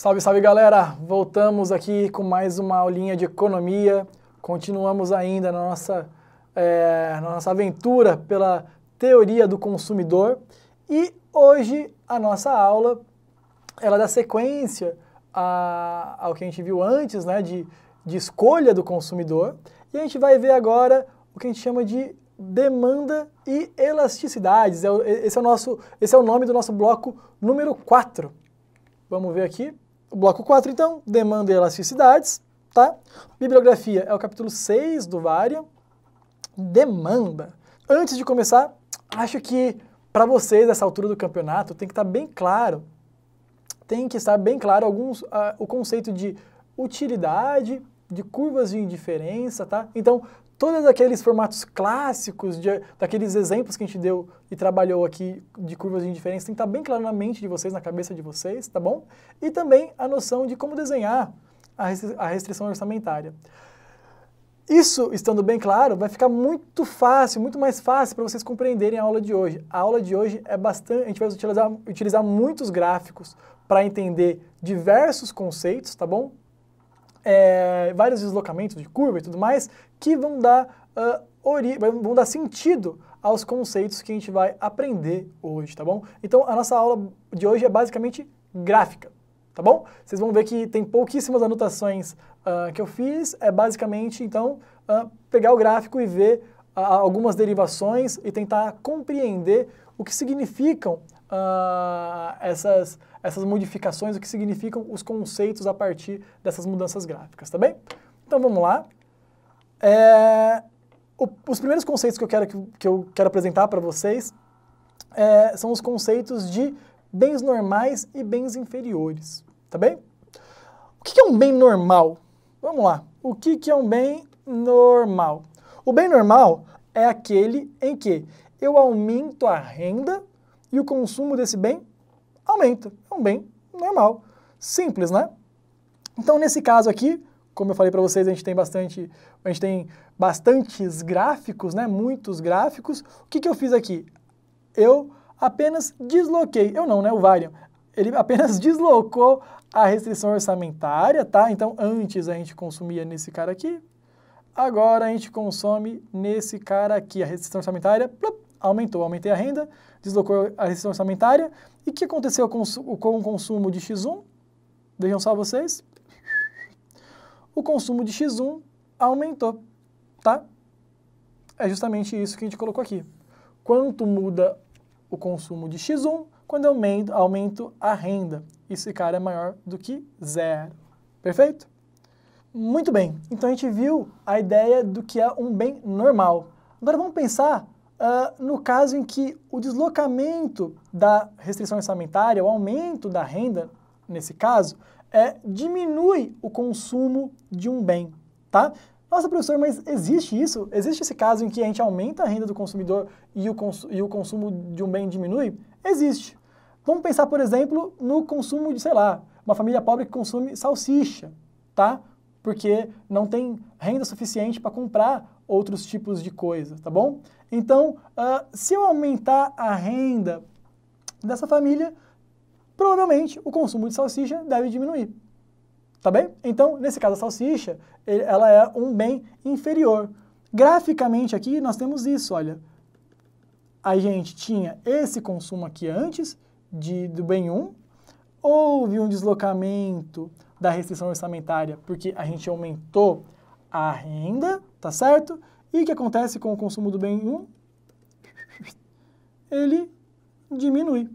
Salve, salve galera! Voltamos aqui com mais uma aulinha de economia. Continuamos ainda na nossa, é, nossa aventura pela teoria do consumidor e hoje a nossa aula ela dá sequência a, ao que a gente viu antes, né, de, de escolha do consumidor e a gente vai ver agora o que a gente chama de demanda e elasticidades. É esse é o, nosso, esse é o nome do nosso bloco número 4. Vamos ver aqui. O bloco 4, então, demanda e elasticidades, tá? Bibliografia é o capítulo 6 do Varia. Demanda. Antes de começar, acho que para vocês, nessa altura do campeonato, tem que estar tá bem claro, tem que estar bem claro alguns, uh, o conceito de utilidade, de curvas de indiferença, tá? Então, todos aqueles formatos clássicos, de, daqueles exemplos que a gente deu e trabalhou aqui de curvas de indiferença, tem que estar bem claro na mente de vocês, na cabeça de vocês, tá bom? E também a noção de como desenhar a restrição orçamentária. Isso, estando bem claro, vai ficar muito fácil, muito mais fácil para vocês compreenderem a aula de hoje. A aula de hoje é bastante, a gente vai utilizar, utilizar muitos gráficos para entender diversos conceitos, tá bom? é, vários deslocamentos de curva e tudo mais, que vão dar, uh, vão dar sentido aos conceitos que a gente vai aprender hoje, tá bom? Então, a nossa aula de hoje é basicamente gráfica, tá bom? Vocês vão ver que tem pouquíssimas anotações uh, que eu fiz, é basicamente, então, uh, pegar o gráfico e ver algumas derivações e tentar compreender o que significam essas essas modificações, o que significam os conceitos a partir dessas mudanças gráficas, tá bem? Então vamos lá. É, o, os primeiros conceitos que eu quero, que, que eu quero apresentar para vocês é, são os conceitos de bens normais e bens inferiores, tá bem? O que é um bem normal? Vamos lá. O que é um bem normal? O bem normal é aquele em que eu aumento a renda e o consumo desse bem aumenta. É um bem normal. Simples, né? Então, nesse caso aqui, como eu falei para vocês, a gente tem bastante, a gente tem bastantes gráficos, né? Muitos gráficos. O que, que eu fiz aqui? Eu apenas desloquei, eu não, né? O Varian. Ele apenas deslocou a restrição orçamentária, tá? Então, antes a gente consumia nesse cara aqui, agora a gente consome nesse cara aqui. A restrição orçamentária plup, aumentou, aumentei a renda, deslocou a restrição orçamentária. E o que aconteceu com, com o consumo de X1? Vejam só vocês. O consumo de X1 aumentou, tá? É justamente isso que a gente colocou aqui. Quanto muda o consumo de X1 quando eu aumento, aumento a renda? Esse cara é maior do que zero. Perfeito? Muito bem. Então a gente viu a ideia do que é um bem normal. Agora vamos pensar uh, no caso em que o deslocamento da restrição orçamentária, o aumento da renda, nesse caso, é, diminui o consumo de um bem, tá? Nossa, professor, mas existe isso? Existe esse caso em que a gente aumenta a renda do consumidor e o, cons e o consumo de um bem diminui? Existe. Vamos pensar, por exemplo, no consumo de, sei lá, uma família pobre que consome salsicha, tá? Porque não tem renda suficiente para comprar outros tipos de coisa, tá bom? Então, uh, se eu aumentar a renda dessa família, provavelmente o consumo de salsicha deve diminuir. Tá bem? Então, nesse caso, a salsicha, ela é um bem inferior. Graficamente aqui, nós temos isso, olha. A gente tinha esse consumo aqui antes de, do bem 1, houve um deslocamento da restrição orçamentária porque a gente aumentou a renda, tá certo? E o que acontece com o consumo do bem 1? Ele diminui.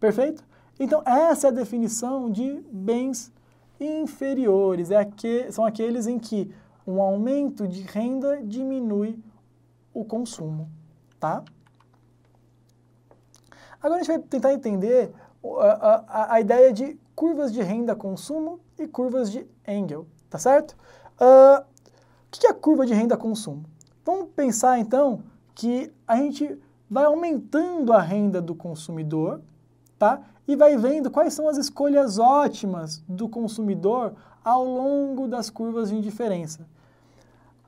Perfeito? Então, essa é a definição de bens inferiores. É são aqueles em que um aumento de renda diminui o consumo. Tá? Agora a gente vai tentar entender a, a, a ideia de curvas de renda-consumo e curvas de Engel. Tá certo? Uh, o que é a curva de renda-consumo? Vamos pensar então que a gente vai aumentando a renda do consumidor, tá? E vai vendo quais são as escolhas ótimas do consumidor ao longo das curvas de indiferença.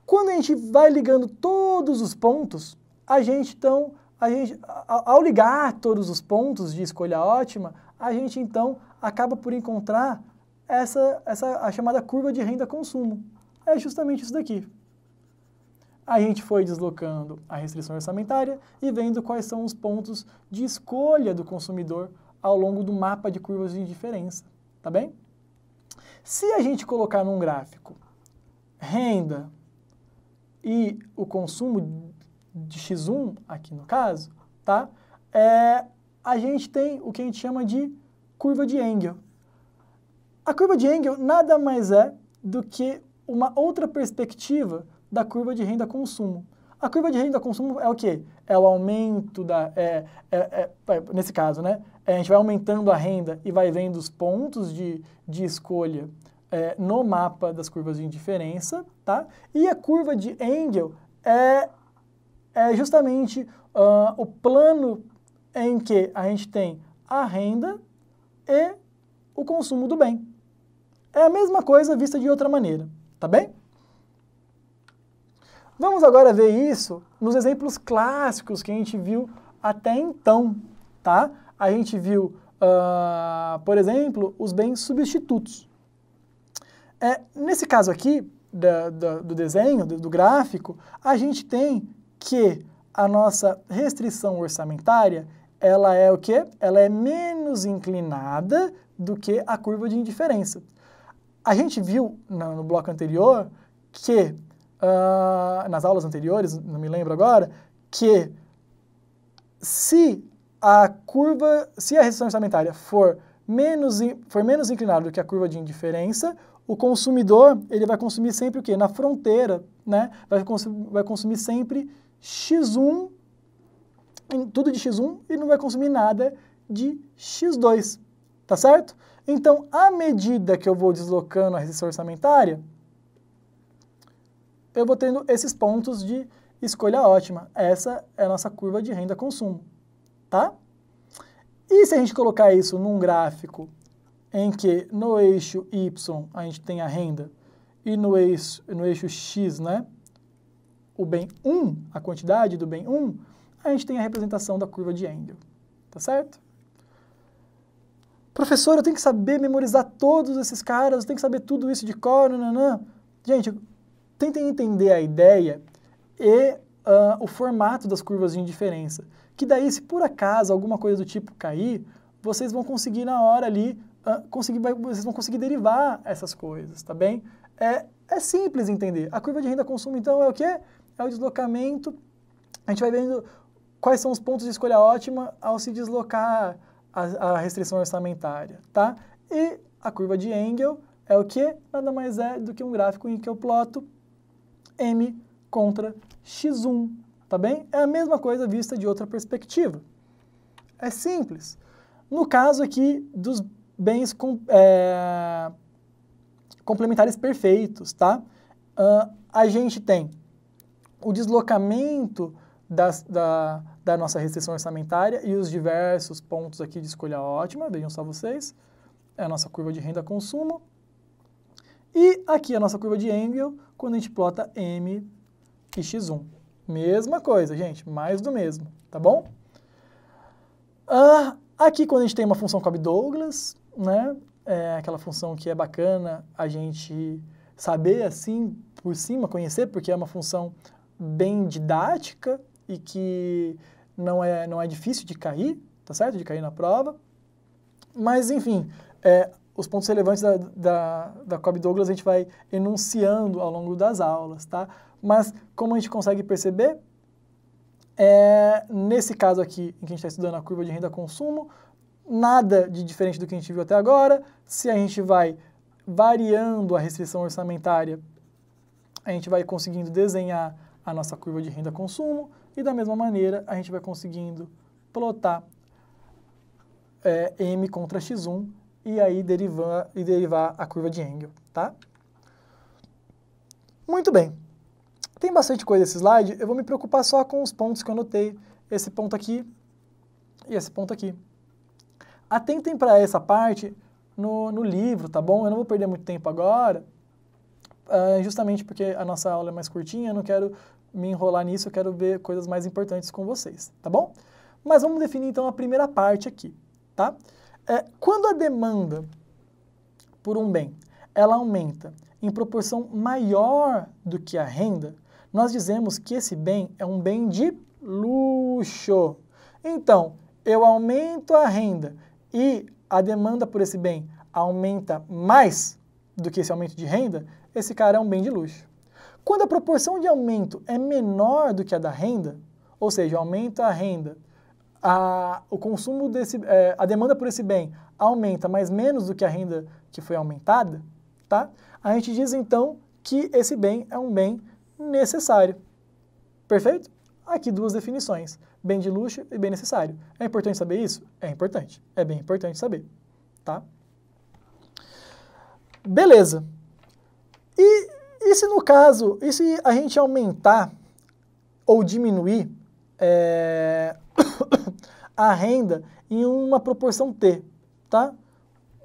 Quando a gente vai ligando todos os pontos, a gente então, a gente, ao ligar todos os pontos de escolha ótima, a gente então acaba por encontrar essa, essa a chamada curva de renda-consumo. É justamente isso daqui. A gente foi deslocando a restrição orçamentária e vendo quais são os pontos de escolha do consumidor ao longo do mapa de curvas de diferença, tá bem? Se a gente colocar num gráfico renda e o consumo de X1, aqui no caso, tá? É, a gente tem o que a gente chama de curva de Engel. A curva de Engel nada mais é do que uma outra perspectiva da curva de renda-consumo. A curva de renda-consumo é o quê? É o aumento da... É, é, é, nesse caso, né? É, a gente vai aumentando a renda e vai vendo os pontos de, de escolha é, no mapa das curvas de indiferença, tá? E a curva de Engel é, é justamente uh, o plano em que a gente tem a renda e o consumo do bem. É a mesma coisa vista de outra maneira, tá bem? Vamos agora ver isso nos exemplos clássicos que a gente viu até então, tá? A gente viu, uh, por exemplo, os bens substitutos. É, nesse caso aqui, da, da, do desenho, do, do gráfico, a gente tem que a nossa restrição orçamentária, ela é o quê? Ela é menos inclinada do que a curva de indiferença. A gente viu no, no bloco anterior que uh, nas aulas anteriores, não me lembro agora, que se a curva, se a restrição orçamentária for menos, for menos inclinada do que a curva de indiferença, o consumidor ele vai consumir sempre o quê? Na fronteira, né? Vai, consumir, vai consumir sempre x1, tudo de x1 e não vai consumir nada de x2, tá certo? Então, à medida que eu vou deslocando a restrição orçamentária, eu vou tendo esses pontos de escolha ótima. Essa é a nossa curva de renda-consumo, tá? E se a gente colocar isso num gráfico em que no eixo Y a gente tem a renda e no eixo, no eixo X, né, o bem 1, a quantidade do bem 1, a gente tem a representação da curva de Engel, tá certo? Professor, eu tenho que saber memorizar todos esses caras, eu tenho que saber tudo isso de cor, nananã. Gente, tentem entender a ideia e uh, o formato das curvas de indiferença. Que daí, se por acaso alguma coisa do tipo cair, vocês vão conseguir na hora ali, uh, conseguir, vocês vão conseguir derivar essas coisas, tá bem? É, é simples entender. A curva de renda-consumo, então, é o quê? É o deslocamento. A gente vai vendo quais são os pontos de escolha ótima ao se deslocar a, a restrição orçamentária, tá? E a curva de Engel é o que? Nada mais é do que um gráfico em que eu ploto M contra X1, tá bem? É a mesma coisa vista de outra perspectiva. É simples. No caso aqui dos bens com, é, complementares perfeitos, tá? Uh, a gente tem o deslocamento das, da, da nossa restrição orçamentária e os diversos pontos aqui de escolha ótima, vejam só vocês, é a nossa curva de renda-consumo, e aqui a nossa curva de Engel, quando a gente plota M e X1. Mesma coisa, gente, mais do mesmo, tá bom? Ah, aqui quando a gente tem uma função Cobb-Douglas, né, é aquela função que é bacana a gente saber assim por cima, conhecer, porque é uma função bem didática e que não é, não é difícil de cair, tá certo? De cair na prova. Mas, enfim, é, os pontos relevantes da, da, da Cobb-Douglas a gente vai enunciando ao longo das aulas, tá? Mas, como a gente consegue perceber, é, nesse caso aqui, em que a gente está estudando a curva de renda-consumo, nada de diferente do que a gente viu até agora. Se a gente vai variando a restrição orçamentária, a gente vai conseguindo desenhar a nossa curva de renda-consumo e, da mesma maneira, a gente vai conseguindo plotar é, M contra X1 e aí derivar, e derivar a curva de Engel, tá? Muito bem. Tem bastante coisa nesse slide, eu vou me preocupar só com os pontos que eu anotei, esse ponto aqui e esse ponto aqui. Atentem para essa parte no, no, livro, tá bom? Eu não vou perder muito tempo agora, uh, justamente porque a nossa aula é mais curtinha, eu não quero me enrolar nisso, eu quero ver coisas mais importantes com vocês, tá bom? Mas vamos definir então a primeira parte aqui, tá? É, quando a demanda por um bem, ela aumenta em proporção maior do que a renda, nós dizemos que esse bem é um bem de luxo. Então, eu aumento a renda e a demanda por esse bem aumenta mais do que esse aumento de renda, esse cara é um bem de luxo. Quando a proporção de aumento é menor do que a da renda, ou seja, aumenta a renda, a, o consumo desse, é, a demanda por esse bem aumenta, mas menos do que a renda que foi aumentada, tá? A gente diz então que esse bem é um bem necessário. Perfeito? Aqui duas definições, bem de luxo e bem necessário. É importante saber isso? É importante. É bem importante saber, tá? Beleza. E, e se no caso, e se a gente aumentar ou diminuir é, a renda em uma proporção T, tá?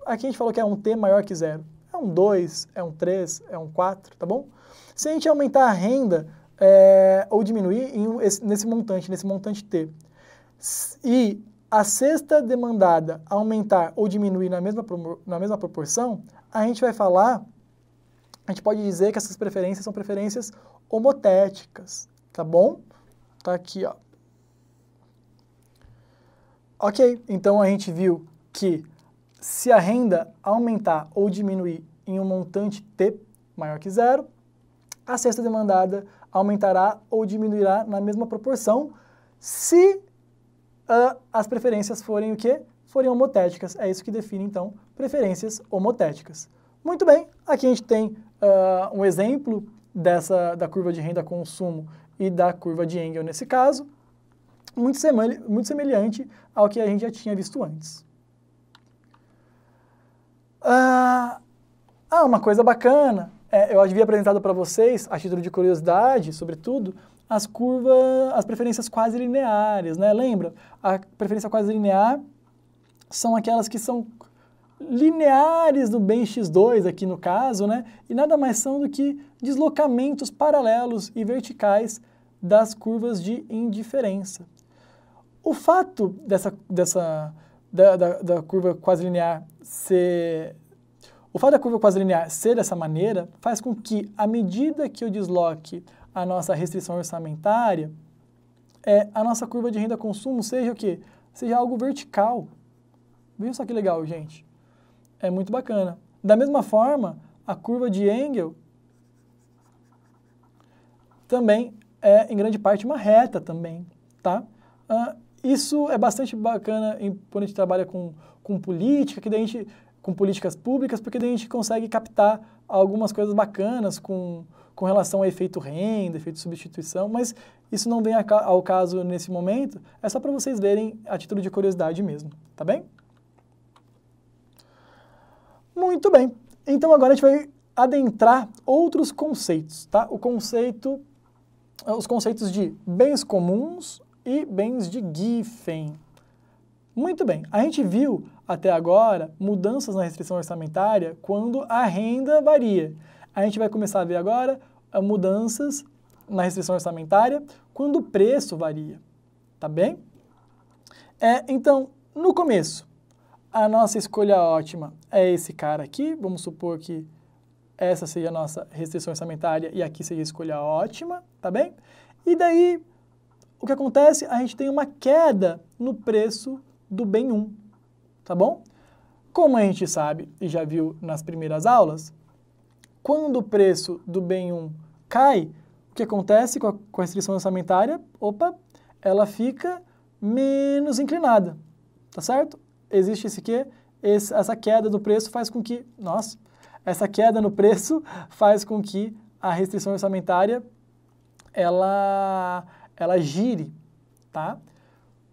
Aqui a gente falou que é um T maior que zero. É um 2, é um 3, é um 4, tá bom? Se a gente aumentar a renda é, ou diminuir em, nesse montante, nesse montante T, e a cesta demandada aumentar ou diminuir na mesma, na mesma proporção, a gente vai falar, a gente pode dizer que essas preferências são preferências homotéticas, tá bom? Tá aqui, ó. Ok, então a gente viu que se a renda aumentar ou diminuir em um montante T maior que zero, a cesta demandada aumentará ou diminuirá na mesma proporção se uh, as preferências forem o quê? Forem homotéticas. É isso que define, então, preferências homotéticas. Muito bem, aqui a gente tem uh, um exemplo dessa, da curva de renda-consumo e da curva de Engel nesse caso, muito, muito semelhante ao que a gente já tinha visto antes. Ah, ah uma coisa bacana, é, eu havia apresentado para vocês, a título de curiosidade, sobretudo, as curvas, as preferências quase lineares, né? Lembra? A preferência quase linear são aquelas que são lineares do bem x2 aqui no caso, né? E nada mais são do que deslocamentos paralelos e verticais das curvas de indiferença. O fato dessa, dessa da, da, da curva quase linear ser o fato da curva quase linear ser dessa maneira faz com que, à medida que eu desloque a nossa restrição orçamentária, é, a nossa curva de renda-consumo seja o quê? Seja algo vertical. Viu só que legal, gente? É muito bacana. Da mesma forma, a curva de Engel também é, em grande parte, uma reta também, tá? Uh, isso é bastante bacana em, quando a gente trabalha com, com política, que daí a gente, com políticas públicas, porque daí a gente consegue captar algumas coisas bacanas com, com relação ao efeito renda, efeito substituição, mas isso não vem ao caso nesse momento, é só para vocês verem a título de curiosidade mesmo, tá bem? Muito bem, então agora a gente vai adentrar outros conceitos, tá? O conceito os conceitos de bens comuns e bens de Giffen. Muito bem, a gente viu até agora mudanças na restrição orçamentária quando a renda varia. A gente vai começar a ver agora ah, mudanças na restrição orçamentária quando o preço varia, tá bem? É, então, no começo, a nossa escolha ótima é esse cara aqui, vamos supor que essa seja a nossa restrição orçamentária e aqui seja a escolha ótima, tá bem? E daí, o que acontece? A gente tem uma queda no preço do bem 1, tá bom? Como a gente sabe e já viu nas primeiras aulas, quando o preço do bem 1 cai, o que acontece com a, com a restrição orçamentária? Opa, ela fica menos inclinada, tá certo? Existe esse quê? Esse, essa queda do preço faz com que, nossa, essa queda no preço faz com que a restrição orçamentária ela, ela gire, tá?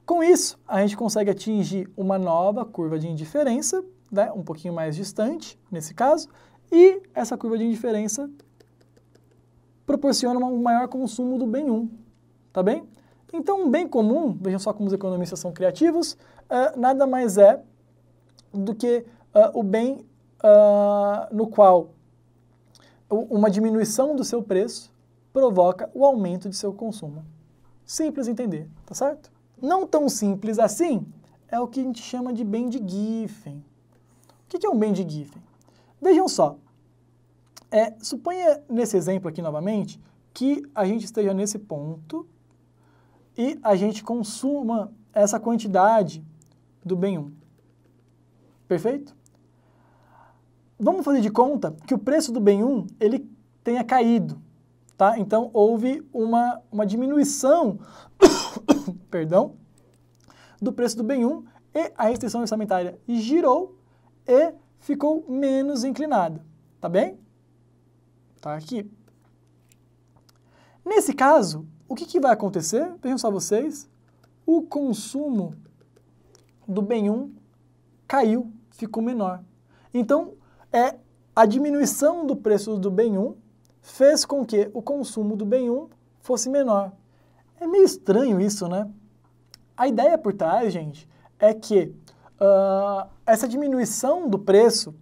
Com isso, a gente consegue atingir uma nova curva de indiferença, né, um pouquinho mais distante, nesse caso, e essa curva de indiferença proporciona um maior consumo do bem 1, tá bem? Então, um bem comum, vejam só como os economistas são criativos, uh, nada mais é do que uh, o bem uh, no qual uma diminuição do seu preço provoca o aumento de seu consumo. Simples entender, tá certo? Não tão simples assim é o que a gente chama de bem de Giffen. O que é um bem de Giffen? Vejam só, é, suponha nesse exemplo aqui novamente que a gente esteja nesse ponto e a gente consuma essa quantidade do bem 1. Perfeito? Vamos fazer de conta que o preço do bem 1 ele tenha caído. Tá? Então, houve uma, uma diminuição perdão, do preço do bem 1 e a restrição orçamentária girou e ficou menos inclinada. Tá bem? Tá aqui. Nesse caso, o que, que vai acontecer? Vejam só vocês. O consumo do bem 1 caiu, ficou menor. Então, é a diminuição do preço do bem 1 fez com que o consumo do bem 1 fosse menor. É meio estranho isso, né? A ideia por trás, gente, é que uh, essa diminuição do preço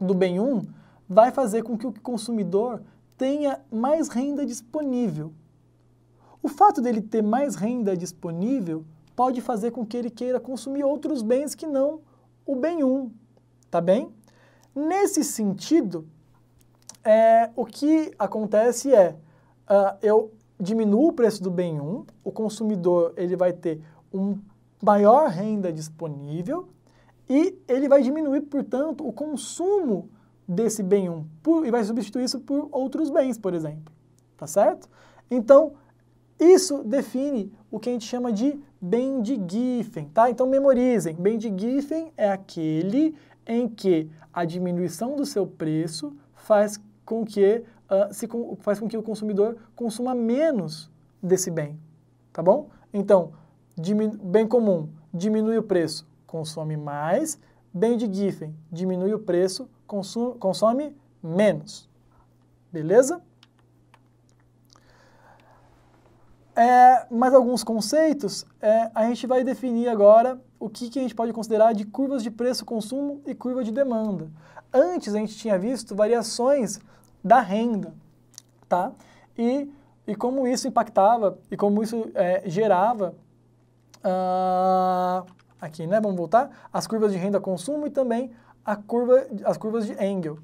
do bem 1 vai fazer com que o consumidor tenha mais renda disponível. O fato dele ter mais renda disponível pode fazer com que ele queira consumir outros bens que não o bem 1, tá bem? Nesse sentido, é, o que acontece é, uh, eu diminuo o preço do bem 1, o consumidor ele vai ter um maior renda disponível e ele vai diminuir, portanto, o consumo desse bem 1 por, e vai substituir isso por outros bens, por exemplo. Tá certo? Então, isso define o que a gente chama de bem de Giffen, tá? Então memorizem, bem de Giffen é aquele em que a diminuição do seu preço faz com que, uh, se, faz com que o consumidor consuma menos desse bem, tá bom? Então, bem comum, diminui o preço, consome mais, bem de Giffen, diminui o preço, consome, consome menos, beleza? É, mais alguns conceitos, é, a gente vai definir agora o que, que a gente pode considerar de curvas de preço-consumo e curva de demanda. Antes a gente tinha visto variações da renda, tá? E, e como isso impactava e como isso é, gerava, uh, aqui, né? Vamos voltar, as curvas de renda-consumo e também a curva, as curvas de Engel.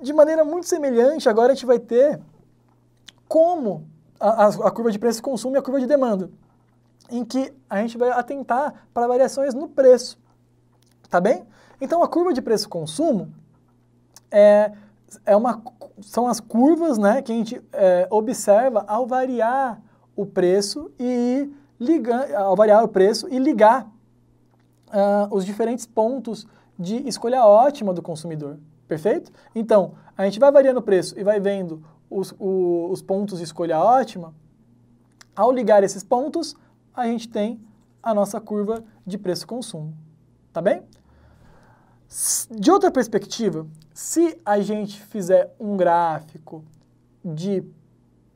De maneira muito semelhante, agora a gente vai ter como a, a curva de preço consumo e a curva de demanda, em que a gente vai atentar para variações no preço, tá bem? Então, a curva de preço consumo é, é uma, são as curvas né, que a gente é, observa ao variar o preço e ligar, ao variar o preço e ligar uh, os diferentes pontos de escolha ótima do consumidor, perfeito? Então, a gente vai variando o preço e vai vendo os, o, os pontos de escolha ótima, ao ligar esses pontos, a gente tem a nossa curva de preço-consumo. Tá bem? De outra perspectiva, se a gente fizer um gráfico de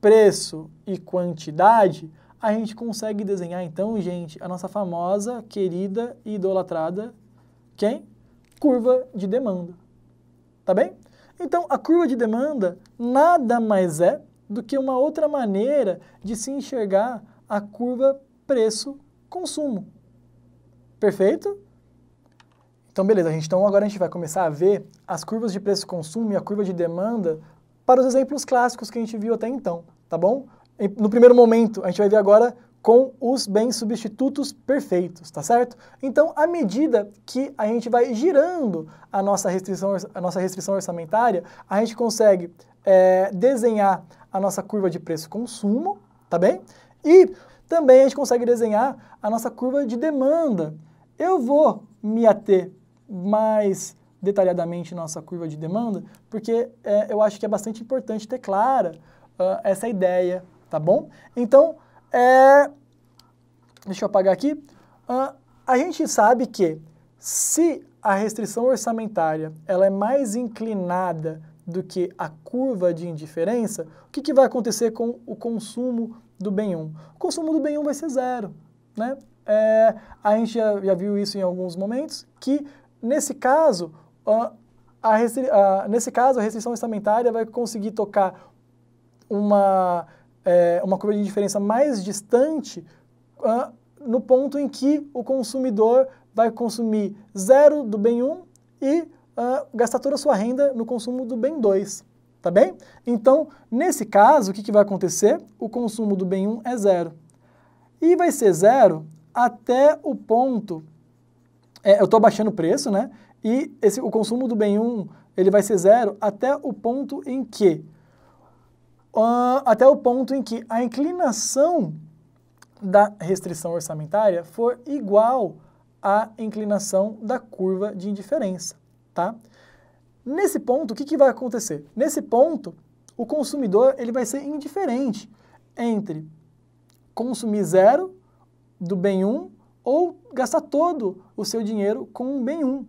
preço e quantidade, a gente consegue desenhar então, gente, a nossa famosa, querida e idolatrada, quem? Curva de demanda. Tá bem? Então, a curva de demanda nada mais é do que uma outra maneira de se enxergar a curva preço-consumo. Perfeito? Então, beleza, gente. Então, agora a gente vai começar a ver as curvas de preço-consumo e a curva de demanda para os exemplos clássicos que a gente viu até então, tá bom? No primeiro momento, a gente vai ver agora com os bens substitutos perfeitos, tá certo? Então, à medida que a gente vai girando a nossa restrição, a nossa restrição orçamentária, a gente consegue é, desenhar a nossa curva de preço-consumo, tá bem? E também a gente consegue desenhar a nossa curva de demanda. Eu vou me ater mais detalhadamente nossa curva de demanda, porque é, eu acho que é bastante importante ter clara uh, essa ideia, tá bom? Então, é, deixa eu apagar aqui. Uh, a gente sabe que se a restrição orçamentária ela é mais inclinada do que a curva de indiferença, o que, que vai acontecer com o consumo do bem 1? O consumo do bem 1 vai ser zero. Né? É, a gente já, já, viu isso em alguns momentos, que nesse caso, uh, a, uh, nesse caso, a restrição orçamentária vai conseguir tocar uma é, uma curva de diferença mais distante no ponto em que o consumidor vai consumir zero do bem 1 e uh, gastar toda a sua renda no consumo do bem 2, tá bem? Então, nesse caso, o que, que vai acontecer? O consumo do bem 1 é zero. E vai ser zero até o ponto, é, eu estou abaixando o preço, né? E esse, o consumo do bem 1 ele vai ser zero até o ponto em que uh, até o ponto em que a inclinação da restrição orçamentária for igual à inclinação da curva de indiferença, tá? Nesse ponto, o que, que vai acontecer? Nesse ponto, o consumidor ele vai ser indiferente entre consumir zero do bem 1 um, ou gastar todo o seu dinheiro com o bem 1, um,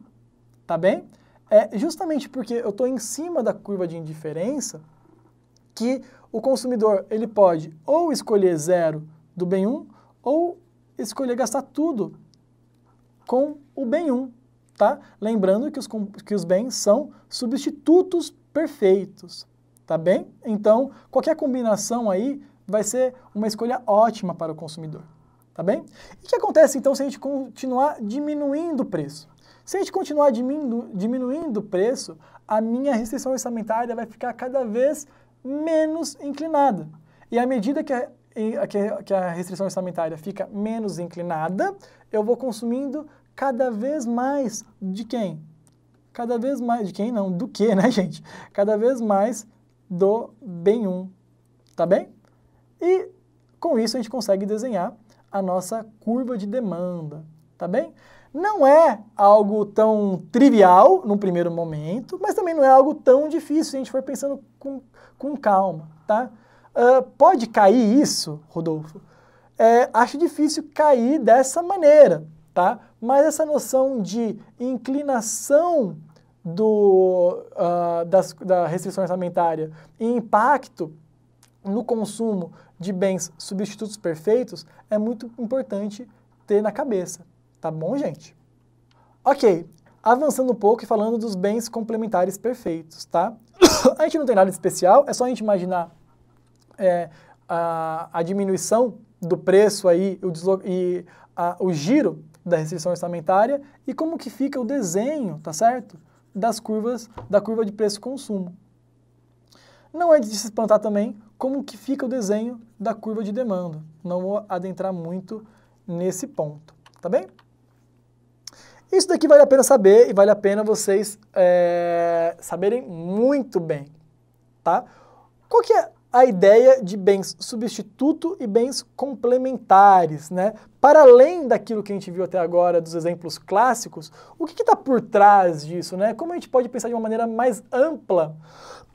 tá bem? É justamente porque eu estou em cima da curva de indiferença que o consumidor ele pode ou escolher zero do bem 1 ou escolher gastar tudo com o bem 1, tá? Lembrando que os, que os bens são substitutos perfeitos, tá bem? Então, qualquer combinação aí vai ser uma escolha ótima para o consumidor, tá bem? E o que acontece então se a gente continuar diminuindo o preço? Se a gente continuar diminu diminuindo o preço, a minha restrição orçamentária vai ficar cada vez menos inclinada. E à medida que a, que a restrição orçamentária fica menos inclinada, eu vou consumindo cada vez mais de quem? Cada vez mais, de quem não, do que, né, gente? Cada vez mais do bem 1, tá bem? E com isso a gente consegue desenhar a nossa curva de demanda, tá bem? Não é algo tão trivial no primeiro momento, mas também não é algo tão difícil se a gente for pensando com, com calma, tá? Uh, pode cair isso, Rodolfo? É, acho difícil cair dessa maneira, tá? Mas essa noção de inclinação do, uh, das, da restrição orçamentária e impacto no consumo de bens substitutos perfeitos é muito importante ter na cabeça. Tá bom, gente? Ok, avançando um pouco e falando dos bens complementares perfeitos, tá? a gente não tem nada de especial, é só a gente imaginar é, a, a, diminuição do preço aí o e a, o giro da restrição orçamentária e como que fica o desenho, tá certo? Das curvas, da curva de preço-consumo. Não é de se espantar também como que fica o desenho da curva de demanda. Não vou adentrar muito nesse ponto, tá bem? Isso daqui vale a pena saber e vale a pena vocês é, saberem muito bem, tá? Qual que é a ideia de bens substituto e bens complementares, né? Para além daquilo que a gente viu até agora dos exemplos clássicos, o que está por trás disso, né? Como a gente pode pensar de uma maneira mais ampla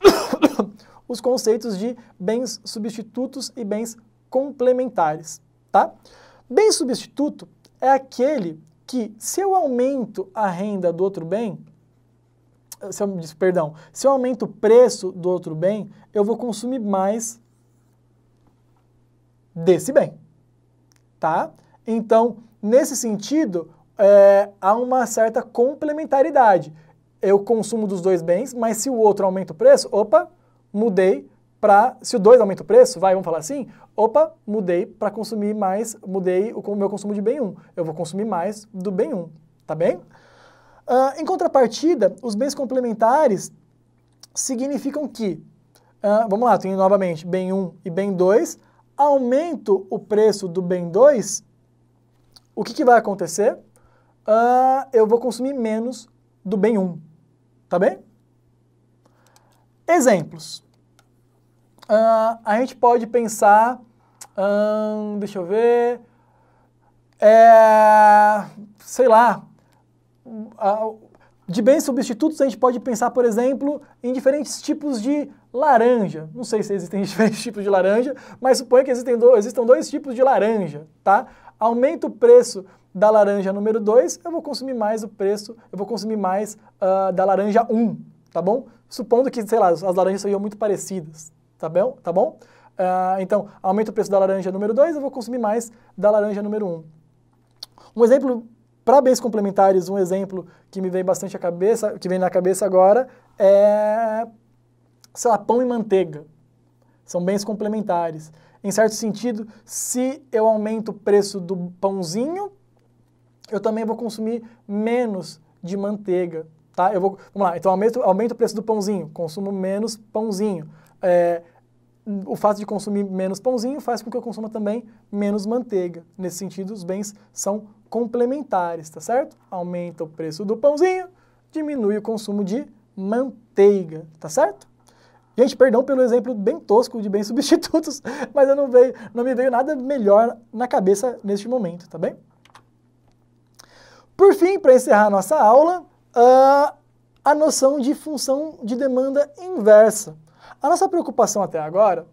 os conceitos de bens substitutos e bens complementares, tá? Bem substituto é aquele que se eu aumento a renda do outro bem, se eu, perdão, se eu aumento o preço do outro bem, eu vou consumir mais desse bem, tá? Então, nesse sentido, é, há uma certa complementaridade. Eu consumo dos dois bens, mas se o outro aumenta o preço, opa, mudei para, se o 2 aumenta o preço, vai, vamos falar assim, opa, mudei para consumir mais, mudei o meu consumo de bem 1. Um. Eu vou consumir mais do bem 1, um, tá bem? Uh, em contrapartida, os bens complementares significam que, uh, vamos lá, tenho novamente bem 1 um e bem 2, aumento o preço do bem 2, o que, que vai acontecer? Uh, eu vou consumir menos do bem 1, tá bem? Exemplos. Uh, a gente pode pensar, hum, deixa eu ver, é, sei lá, de bens substitutos a gente pode pensar, por exemplo, em diferentes tipos de laranja. Não sei se existem diferentes tipos de laranja, mas suponho que existem do, existam dois tipos de laranja, tá? Aumenta o preço da laranja número 2, eu vou consumir mais o preço, eu vou consumir mais uh, da laranja 1, um, tá bom? Supondo que, sei lá, as laranjas sejam muito parecidas, tá bom? Tá bom? Uh, então, aumenta o preço da laranja número 2, eu vou consumir mais da laranja número 1. Um. um exemplo, para bens complementares, um exemplo que me vem bastante à cabeça, que vem na cabeça agora, é, sei lá, pão e manteiga. São bens complementares. Em certo sentido, se eu aumento o preço do pãozinho, eu também vou consumir menos de manteiga, tá? Eu vou, vamos lá, então aumento, aumenta o preço do pãozinho, consumo menos pãozinho. É, o fato de consumir menos pãozinho faz com que eu consuma também menos manteiga. Nesse sentido, os bens são complementares, tá certo? Aumenta o preço do pãozinho, diminui o consumo de manteiga, tá certo? Gente, perdão pelo exemplo bem tosco de bens substitutos, mas eu não, veio, não me veio nada melhor na cabeça neste momento, tá bem? Por fim, para encerrar nossa aula, uh, a noção de função de demanda inversa. A nossa preocupação até agora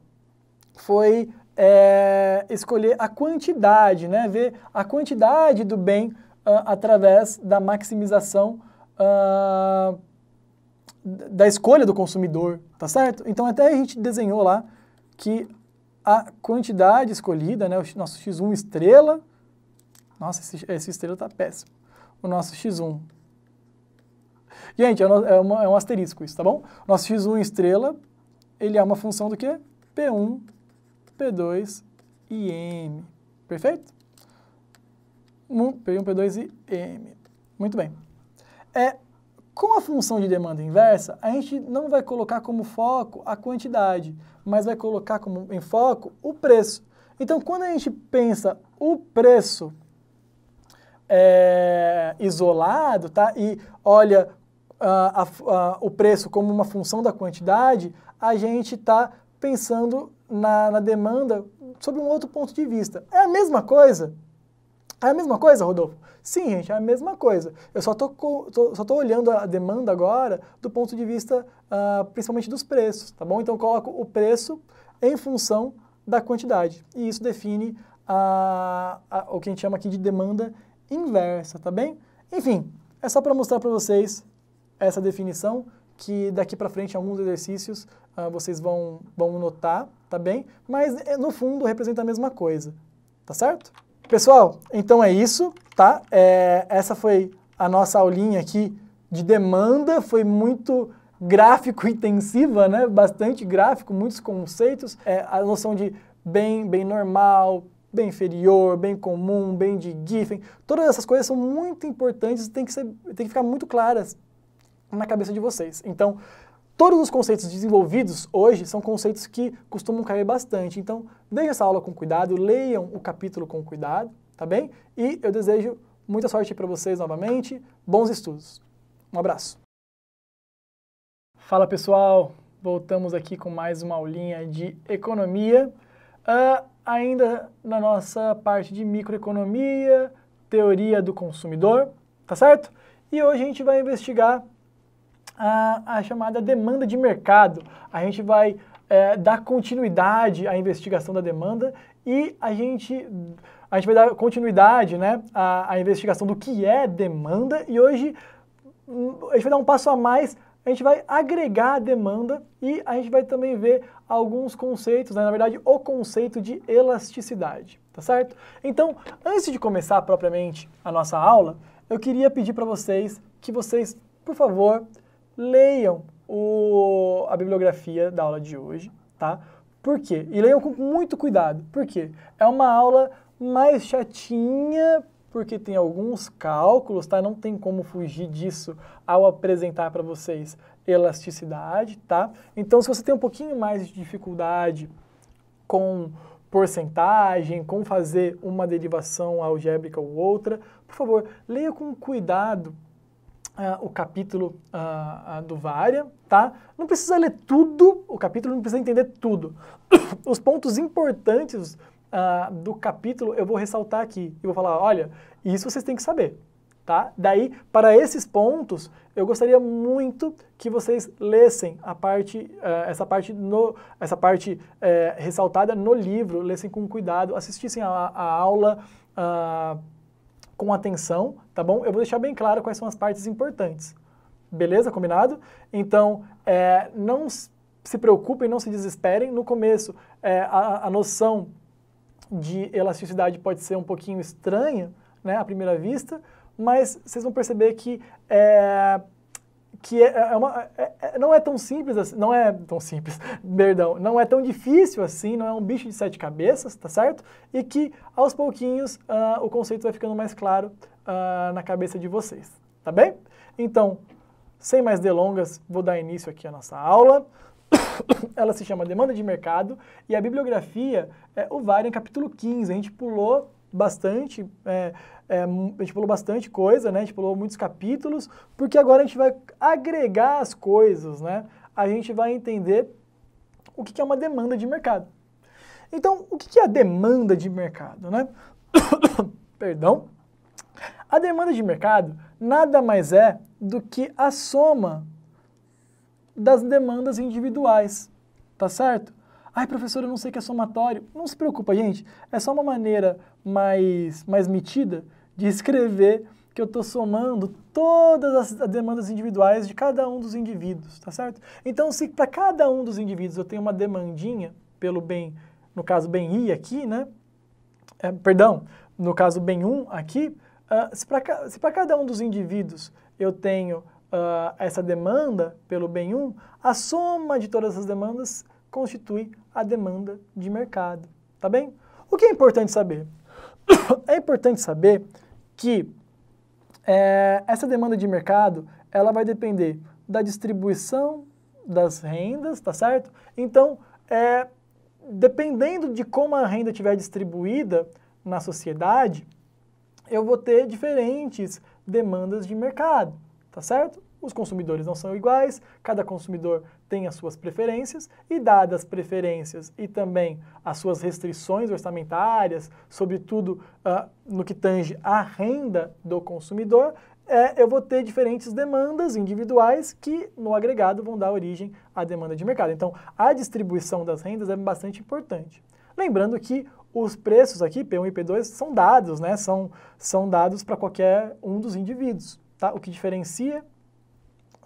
foi é, escolher a quantidade, né? ver a quantidade do bem uh, através da maximização uh, da escolha do consumidor, tá certo? Então até a gente desenhou lá que a quantidade escolhida, né, o nosso x1 estrela, nossa, esse, esse estrela tá péssimo, o nosso x1. Gente, é, é, uma, é um asterisco isso, tá bom? Nosso x1 estrela ele é uma função do quê? P1, P2 e M. Perfeito? P1, P2 e M. Muito bem. É, com a função de demanda inversa, a gente não vai colocar como foco a quantidade, mas vai colocar como em foco o preço. Então, quando a gente pensa o preço é, isolado, tá? E olha uh, o preço como uma função da quantidade, a gente está pensando na, na, demanda sob um outro ponto de vista. É a mesma coisa? É a mesma coisa, Rodolfo? Sim, gente, é a mesma coisa. Eu só estou olhando a demanda agora do ponto de vista uh, principalmente dos preços, tá bom? Então eu coloco o preço em função da quantidade. E isso define a, a, o que a gente chama aqui de demanda inversa, tá bem? Enfim, é só para mostrar para vocês essa definição que daqui para frente, alguns exercícios, uh, vocês vão, vão notar, tá bem? Mas, eh, no fundo, representa a mesma coisa, tá certo? Pessoal, então é isso, tá? É, essa foi a nossa aulinha aqui de demanda, foi muito gráfico intensiva, né? Bastante gráfico, muitos conceitos, é, a noção de bem, bem normal, bem inferior, bem comum, bem de Giffen, todas essas coisas são muito importantes e tem que, ser, tem que ficar muito claras na cabeça de vocês. Então, todos os conceitos desenvolvidos hoje são conceitos que costumam cair bastante. Então, deixe essa aula com cuidado, leiam o capítulo com cuidado, tá bem? E eu desejo muita sorte para vocês novamente, bons estudos. Um abraço. Fala pessoal, voltamos aqui com mais uma aulinha de economia, uh, ainda na nossa parte de microeconomia, teoria do consumidor, tá certo? E hoje a gente vai investigar a, a chamada demanda de mercado. A gente vai é, dar continuidade à investigação da demanda e a gente, a gente vai dar continuidade né, à, à investigação do que é demanda e hoje hum, a gente vai dar um passo a mais, a gente vai agregar a demanda e a gente vai também ver alguns conceitos, né, na verdade o conceito de elasticidade, tá certo? Então, antes de começar propriamente a nossa aula, eu queria pedir para vocês que vocês, por favor, leiam o, a bibliografia da aula de hoje, tá? Por quê? E leiam com muito cuidado. Por quê? É uma aula mais chatinha, porque tem alguns cálculos, tá? Não tem como fugir disso ao apresentar para vocês elasticidade, tá? Então, se você tem um pouquinho mais de dificuldade com porcentagem, com fazer uma derivação algébrica ou outra, por favor, leia com cuidado Uh, o capítulo uh, uh, do Vária, tá? Não precisa ler tudo, o capítulo não precisa entender tudo. Os pontos importantes do capítulo eu vou ressaltar aqui e vou falar, olha, isso vocês têm que saber, tá? Daí, para esses pontos, eu gostaria muito que vocês lessem a parte, essa parte, no, essa parte eh, ressaltada no livro, lessem com cuidado, assistissem a, a aula com atenção, tá bom? Eu vou deixar bem claro quais são as partes importantes. Beleza? Combinado? Então, é, não se preocupem, não se desesperem. No começo, é, a, a, noção de elasticidade pode ser um pouquinho estranha, né, à primeira vista, mas vocês vão perceber que é, que é, é uma, é, é, não é tão simples assim, não é tão simples, perdão, não é tão difícil assim, não é um bicho de sete cabeças, tá certo? E que aos pouquinhos uh, o conceito vai ficando mais claro uh, na cabeça de vocês, tá bem? Então, sem mais delongas, vou dar início aqui à nossa aula. Ela se chama Demanda de Mercado e a bibliografia é o Varen capítulo 15. A gente pulou bastante, é, é, a gente pulou bastante coisa, né? A gente pulou muitos capítulos, porque agora a gente vai agregar as coisas, né? A gente vai entender o que é uma demanda de mercado. Então, o que é a demanda de mercado, né? Perdão. A demanda de mercado nada mais é do que a soma das demandas individuais, tá certo? Ai, professor, eu não sei o que é somatório. Não se preocupa, gente. É só uma maneira mais, mais metida de escrever que eu estou somando todas as demandas individuais de cada um dos indivíduos, tá certo? Então, se para cada um dos indivíduos eu tenho uma demandinha pelo bem, no caso bem I aqui, né? É, perdão, no caso bem 1 aqui, uh, se para cada um dos indivíduos eu tenho uh, essa demanda pelo bem 1, a soma de todas essas demandas constitui a demanda de mercado, tá bem? O que é importante saber? é importante saber que é, essa demanda de mercado, ela vai depender da distribuição das rendas, tá certo? Então, é, dependendo de como a renda estiver distribuída na sociedade, eu vou ter diferentes demandas de mercado, tá certo? Os consumidores não são iguais, cada consumidor tem as suas preferências e dadas as preferências e também as suas restrições orçamentárias, sobretudo uh, no que tange a renda do consumidor, é, eu vou ter diferentes demandas individuais que, no agregado, vão dar origem à demanda de mercado. Então, a distribuição das rendas é bastante importante. Lembrando que os preços aqui, P1 e P2, são dados, né? São, são dados para qualquer um dos indivíduos. Tá? O que diferencia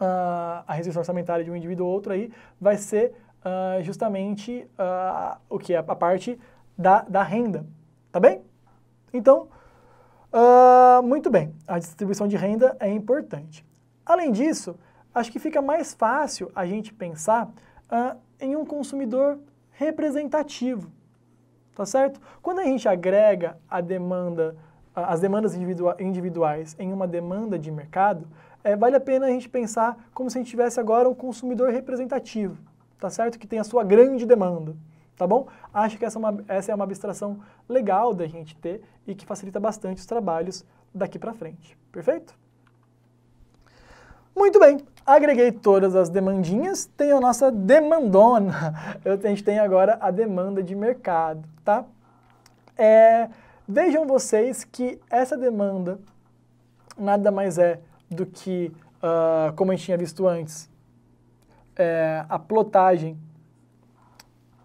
uh, a resistência orçamentária de um indivíduo ou outro aí vai ser uh, justamente uh, o que é a parte da, da renda. Tá bem? Então, muito bem, a distribuição de renda é importante. Além disso, acho que fica mais fácil a gente pensar em um consumidor representativo tá certo? Quando a gente agrega a demanda, as demandas individuais em uma demanda de mercado, é, vale a pena a gente pensar como se a gente tivesse agora um consumidor representativo, tá certo? Que tem a sua grande demanda, tá bom? Acho que essa é uma, essa é uma abstração legal da gente ter e que facilita bastante os trabalhos daqui para frente, perfeito? Muito bem, agreguei todas as demandinhas, tem a nossa demandona. Eu, a gente tem agora a demanda de mercado, tá? É, vejam vocês que essa demanda nada mais é do que, uh, como a gente tinha visto antes, é, a plotagem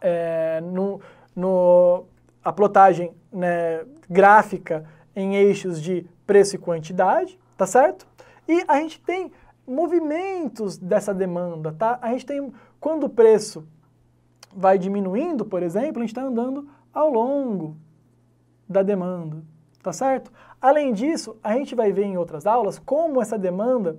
é, no, no, a plotagem né, gráfica em eixos de preço e quantidade, tá certo? E a gente tem movimentos dessa demanda, tá? A gente tem, quando o preço vai diminuindo, por exemplo, a gente está andando ao longo da demanda, tá certo? Além disso, a gente vai ver em outras aulas como essa demanda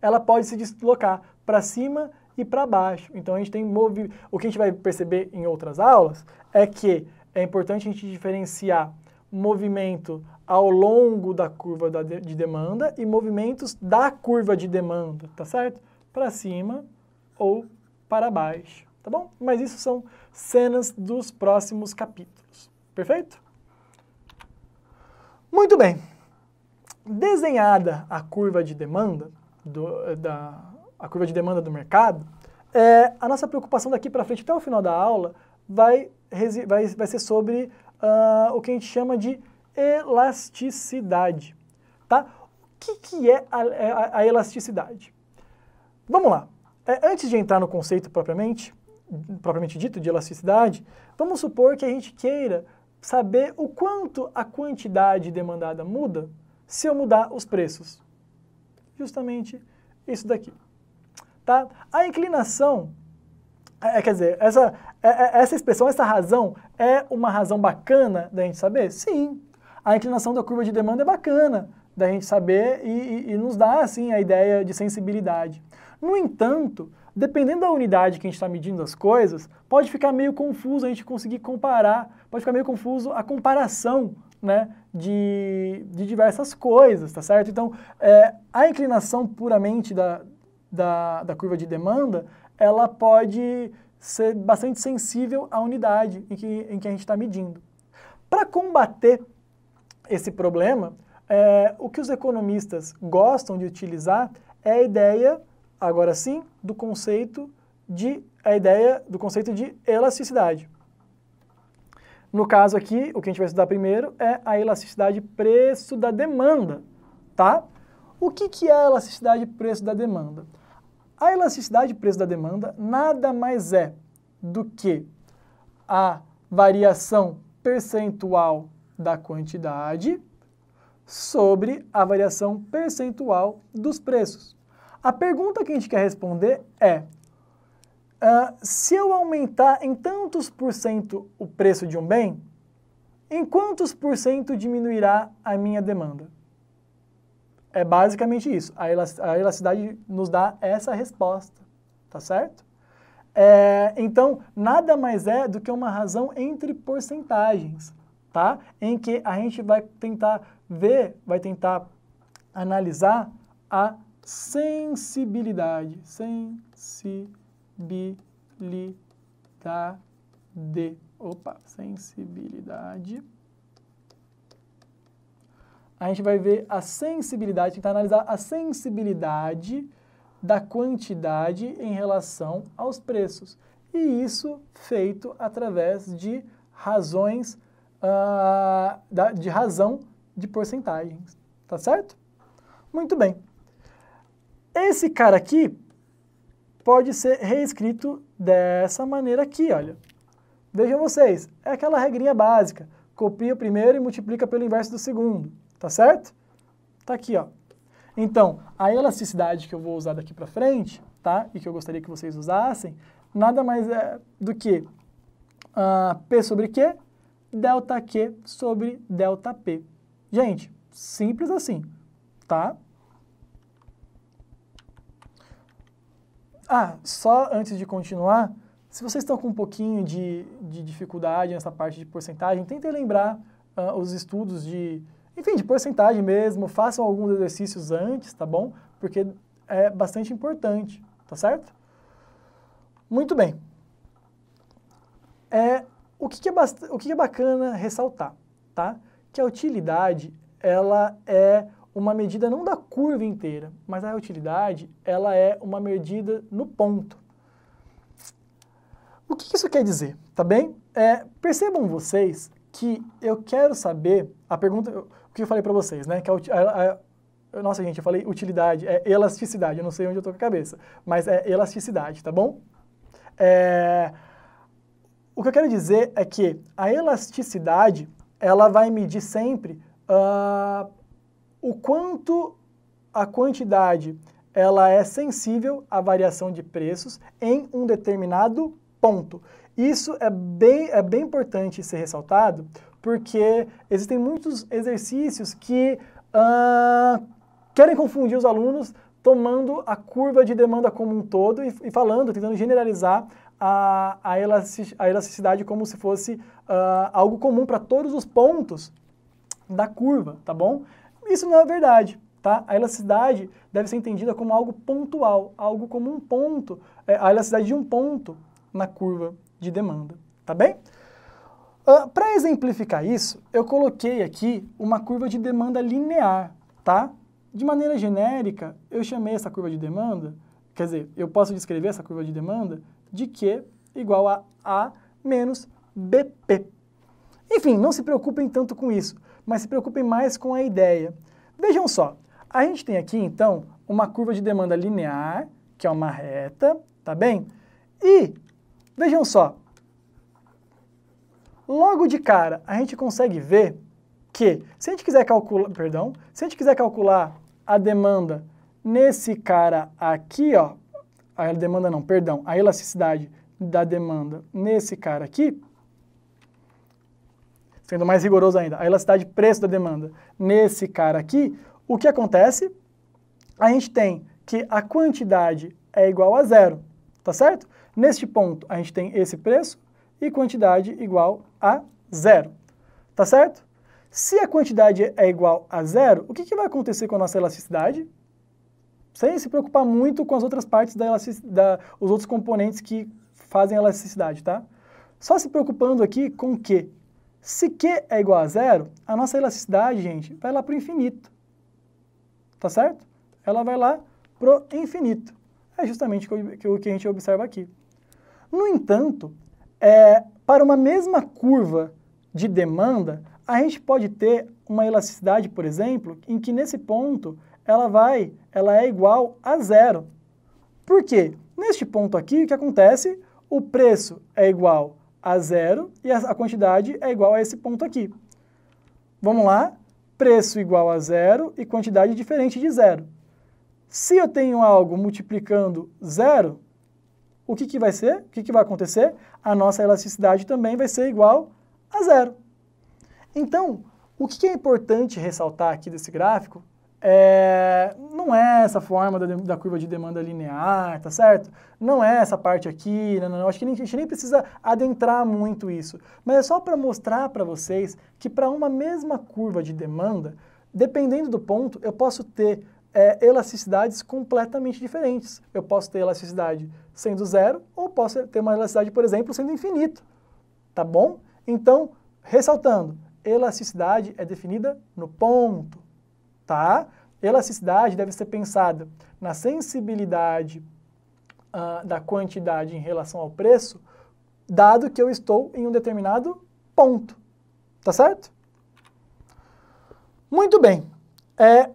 ela pode se deslocar para cima e para baixo. Então a gente tem movi o que a gente vai perceber em outras aulas é que é importante a gente diferenciar movimento ao longo da curva de demanda e movimentos da curva de demanda, tá certo? Para cima ou para baixo, tá bom? Mas isso são cenas dos próximos capítulos, perfeito? Muito bem. Desenhada a curva de demanda, do, da, a curva de demanda do mercado, é, a nossa preocupação daqui para frente até o final da aula vai, vai, vai ser sobre uh, o que a gente chama de elasticidade. Tá? O que, que é a, é a, a elasticidade? Vamos lá. É, antes de entrar no conceito propriamente, propriamente dito de elasticidade, vamos supor que a gente queira saber o quanto a quantidade demandada muda se eu mudar os preços. Justamente isso daqui. Tá? A inclinação, é, quer dizer, essa, é, é, essa expressão, essa razão é uma razão bacana da gente saber? Sim, a inclinação da curva de demanda é bacana da gente saber e, e, e nos dá, assim, a ideia de sensibilidade. No entanto, dependendo da unidade que a gente está medindo as coisas, pode ficar meio confuso a gente conseguir comparar, pode ficar meio confuso a comparação né, de, de diversas coisas, tá certo? Então, é, a inclinação puramente da, da, da curva de demanda, ela pode ser bastante sensível à unidade em que, em que a gente está medindo. Para combater esse problema, é, o que os economistas gostam de utilizar é a ideia, agora sim, do conceito de a ideia do conceito de elasticidade. No caso aqui, o que a gente vai estudar primeiro é a elasticidade preço da demanda, tá? O que, que é a elasticidade preço da demanda? A elasticidade preço da demanda nada mais é do que a variação percentual da quantidade sobre a variação percentual dos preços. A pergunta que a gente quer responder é: uh, se eu aumentar em tantos por cento o preço de um bem, em quantos por cento diminuirá a minha demanda? É basicamente isso. A elasticidade nos dá essa resposta, tá certo? É, então, nada mais é do que uma razão entre porcentagens, tá? Em que a gente vai tentar ver, vai tentar analisar a sensibilidade, sensibilidade, opa, sensibilidade. A gente vai ver a sensibilidade, tentar analisar a sensibilidade da quantidade em relação aos preços. E isso feito através de razões, uh, de razão de porcentagens. Tá certo? Muito bem. Esse cara aqui pode ser reescrito dessa maneira aqui, olha. Vejam vocês, é aquela regrinha básica. Copia o primeiro e multiplica pelo inverso do segundo, tá certo? Tá aqui, ó. Então, a elasticidade que eu vou usar daqui para frente, tá? E que eu gostaria que vocês usassem, nada mais é do que uh, P sobre Q, delta Q sobre delta P. Gente, simples assim, tá? Ah, só antes de continuar, se vocês estão com um pouquinho de, de dificuldade nessa parte de porcentagem, tentem lembrar uh, os estudos de, enfim, de porcentagem mesmo, façam alguns exercícios antes, tá bom? Porque é bastante importante, tá certo? Muito bem. É, o que, que é, o que, que é bacana ressaltar, tá? Que a utilidade, ela é uma medida não da curva inteira, mas a utilidade, ela é uma medida no ponto. O que isso quer dizer, tá bem? É, percebam vocês que eu quero saber, a pergunta, o que eu falei para vocês, né? Que a, a, a, nossa, gente, eu falei utilidade, é elasticidade, eu não sei onde eu tô com a cabeça, mas é elasticidade, tá bom? É, o que eu quero dizer é que a elasticidade, ela vai medir sempre uh, o quanto a quantidade ela é sensível à variação de preços em um determinado ponto. Isso é bem, é bem importante ser ressaltado, porque existem muitos exercícios que uh, querem confundir os alunos tomando a curva de demanda como um todo e, e falando, tentando generalizar a, a, elasticidade como se fosse uh, algo comum para todos os pontos da curva, tá bom? Isso não é verdade, tá? A elasticidade deve ser entendida como algo pontual, algo como um ponto, é, a elasticidade de um ponto na curva de demanda, tá bem? Uh, ah, Para exemplificar isso, eu coloquei aqui uma curva de demanda linear, tá? De maneira genérica, eu chamei essa curva de demanda, quer dizer, eu posso descrever essa curva de demanda de Q igual a A menos BP. Enfim, não se preocupem tanto com isso mas se preocupem mais com a ideia. Vejam só, a gente tem aqui então uma curva de demanda linear, que é uma reta, tá bem? E vejam só, logo de cara a gente consegue ver que se a gente quiser calcular, perdão, se a gente quiser calcular a demanda nesse cara aqui, ó, a demanda não, perdão, a elasticidade da demanda nesse cara aqui, sendo mais rigoroso ainda, a elasticidade de preço da demanda. Nesse cara aqui, o que acontece? A gente tem que a quantidade é igual a zero, tá certo? Neste ponto, a gente tem esse preço e quantidade igual a zero, tá certo? Se a quantidade é igual a zero, o que, que vai acontecer com a nossa elasticidade? Sem se preocupar muito com as outras partes da, da os outros componentes que fazem a elasticidade, tá? Só se preocupando aqui com que, se Q é igual a zero, a nossa elasticidade, gente, vai lá para o infinito. Tá certo? Ela vai lá para o infinito. É justamente o que a gente observa aqui. No entanto, é, para uma mesma curva de demanda, a gente pode ter uma elasticidade, por exemplo, em que nesse ponto ela vai, ela é igual a zero. Por quê? Neste ponto aqui, o que acontece? O preço é igual a zero e a quantidade é igual a esse ponto aqui. Vamos lá? Preço igual a zero e quantidade diferente de zero. Se eu tenho algo multiplicando zero, o que, que vai ser? O que, que vai acontecer? A nossa elasticidade também vai ser igual a zero. Então, o que, que é importante ressaltar aqui desse gráfico é, não é essa forma da, da, curva de demanda linear, tá certo? Não é essa parte aqui, não, não, acho que nem, a gente nem precisa adentrar muito isso. Mas é só para mostrar para vocês que para uma mesma curva de demanda, dependendo do ponto, eu posso ter é, elasticidades completamente diferentes. Eu posso ter elasticidade sendo zero ou posso ter uma elasticidade, por exemplo, sendo infinito, tá bom? Então, ressaltando, elasticidade é definida no ponto tá? Elasticidade deve ser pensada na sensibilidade uh, da quantidade em relação ao preço, dado que eu estou em um determinado ponto, tá certo? Muito bem. É,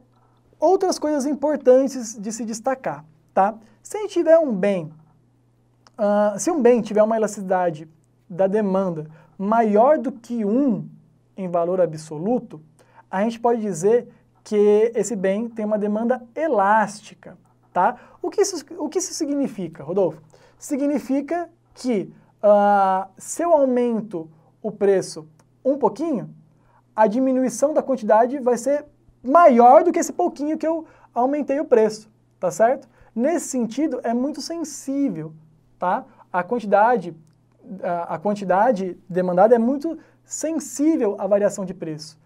outras coisas importantes de se destacar, tá? Se tiver um bem, uh, se um bem tiver uma elasticidade da demanda maior do que 1 em valor absoluto, a gente pode dizer que esse bem tem uma demanda elástica, tá? O que isso, o que isso significa, Rodolfo? Significa que uh, se eu aumento o preço um pouquinho, a diminuição da quantidade vai ser maior do que esse pouquinho que eu aumentei o preço, tá certo? Nesse sentido, é muito sensível, tá? A quantidade, a, a quantidade demandada é muito sensível à variação de preço.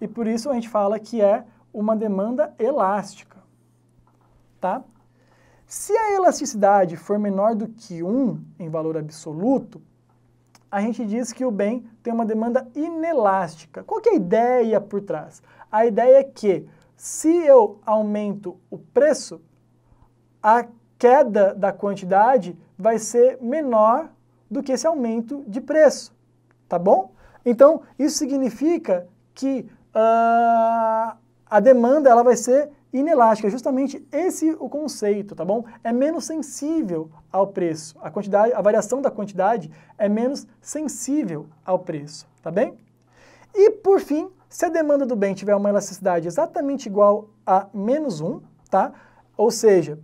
E por isso a gente fala que é uma demanda elástica, tá? Se a elasticidade for menor do que 1 em valor absoluto, a gente diz que o bem tem uma demanda inelástica. Qual é a ideia por trás? A ideia é que se eu aumento o preço, a queda da quantidade vai ser menor do que esse aumento de preço, tá bom? Então, isso significa que uh, a demanda ela vai ser inelástica, justamente esse o conceito, tá bom? É menos sensível ao preço. A quantidade, a variação da quantidade é menos sensível ao preço, tá bem? E por fim, se a demanda do bem tiver uma elasticidade exatamente igual a menos 1, tá? Ou seja,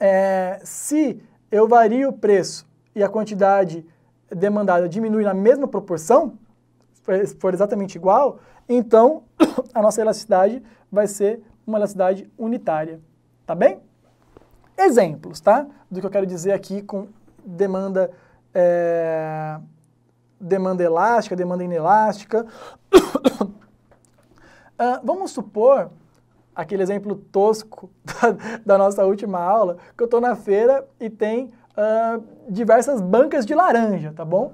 é, se eu vario o preço e a quantidade demandada diminui na mesma proporção, for exatamente igual, então a nossa elasticidade vai ser uma elasticidade unitária, tá bem? Exemplos, tá? Do que eu quero dizer aqui com demanda, é, demanda elástica, demanda inelástica. uh, vamos supor aquele exemplo tosco da, da, nossa última aula, que eu estou na feira e tem uh, diversas bancas de laranja, tá bom?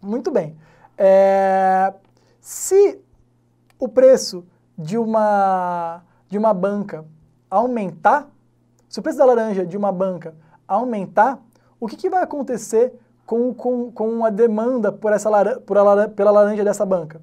Muito bem. É, se o preço de uma, de uma banca aumentar, se o preço da laranja de uma banca aumentar, o que, que vai acontecer com, com, com a demanda por essa por a, pela laranja dessa banca?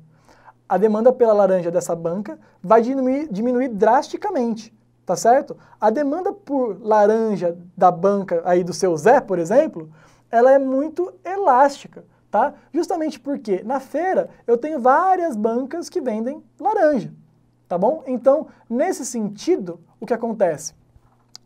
A demanda pela laranja dessa banca vai diminuir, diminuir drasticamente, tá certo? A demanda por laranja da banca aí do seu Zé, por exemplo, ela é muito elástica tá? Justamente porque na feira eu tenho várias bancas que vendem laranja, tá bom? Então, nesse sentido, o que acontece?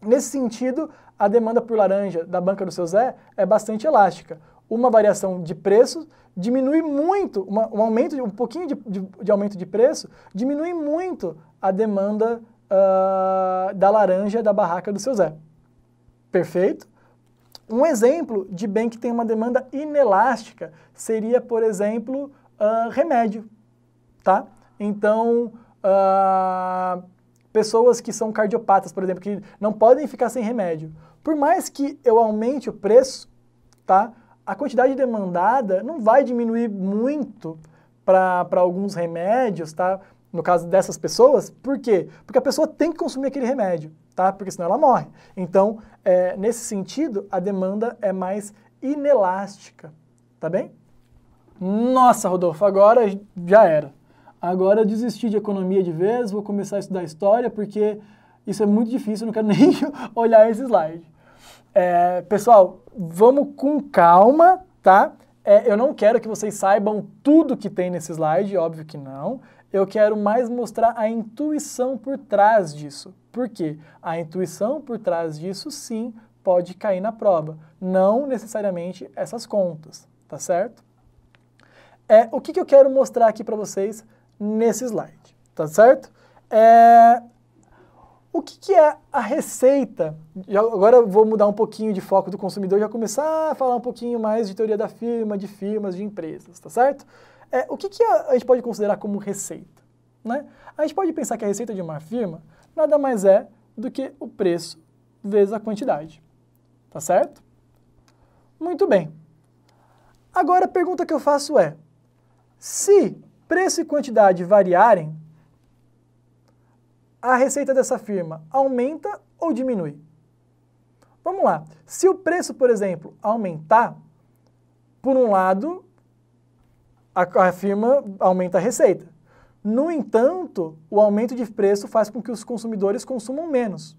Nesse sentido, a demanda por laranja da banca do seu Zé é bastante elástica. Uma variação de preço diminui muito, uma, um aumento, um pouquinho de, de, de, aumento de preço diminui muito a demanda uh, da laranja da barraca do seu Zé. Perfeito? Um exemplo de bem que tem uma demanda inelástica seria, por exemplo, uh, remédio. Tá? Então, uh, pessoas que são cardiopatas, por exemplo, que não podem ficar sem remédio. Por mais que eu aumente o preço, tá? A quantidade demandada não vai diminuir muito para alguns remédios, tá? No caso dessas pessoas, por quê? Porque a pessoa tem que consumir aquele remédio, tá? Porque senão ela morre. Então, é, nesse sentido, a demanda é mais inelástica, tá bem? Nossa, Rodolfo, agora já era. Agora eu desisti de economia de vez, vou começar a estudar história, porque isso é muito difícil, não quero nem olhar esse slide. É, pessoal, vamos com calma, tá? É, eu não quero que vocês saibam tudo que tem nesse slide, óbvio que não. Eu quero mais mostrar a intuição por trás disso. Por quê? A intuição por trás disso, sim, pode cair na prova. Não necessariamente essas contas, tá certo? É, o que, que eu quero mostrar aqui para vocês nesse slide, tá certo? É, o que, que, é a receita? Já, agora vou mudar um pouquinho de foco do consumidor e já começar a falar um pouquinho mais de teoria da firma, de firmas, de empresas, tá certo? É, o que, que a, a, gente pode considerar como receita? Né? A gente pode pensar que a receita de uma firma nada mais é do que o preço vezes a quantidade, tá certo? Muito bem. Agora a pergunta que eu faço é, se preço e quantidade variarem, a receita dessa firma aumenta ou diminui? Vamos lá. Se o preço, por exemplo, aumentar, por um lado, a, a firma aumenta a receita. No entanto, o aumento de preço faz com que os consumidores consumam menos.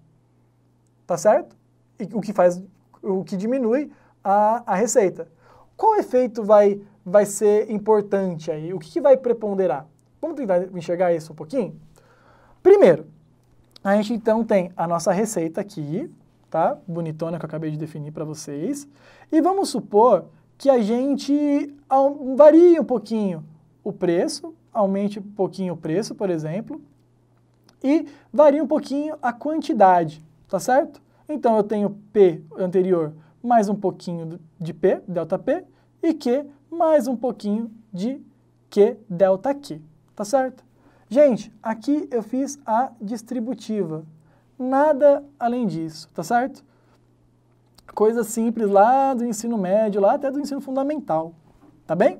Tá certo? E, o que faz, o que diminui a, a receita. Qual efeito vai, vai ser importante aí? O que, que vai preponderar? Vamos tentar enxergar isso um pouquinho? Primeiro, a gente então tem a nossa receita aqui, tá? Bonitona que eu acabei de definir para vocês. E vamos supor que a gente varie um pouquinho o preço, aumente um pouquinho o preço, por exemplo, e varie um pouquinho a quantidade, tá certo? Então eu tenho P anterior mais um pouquinho de P, delta P, e Q mais um pouquinho de Q, delta Q, tá certo? Gente, aqui eu fiz a distributiva. Nada além disso, tá certo? Coisa simples lá do ensino médio, lá até do ensino fundamental, tá bem?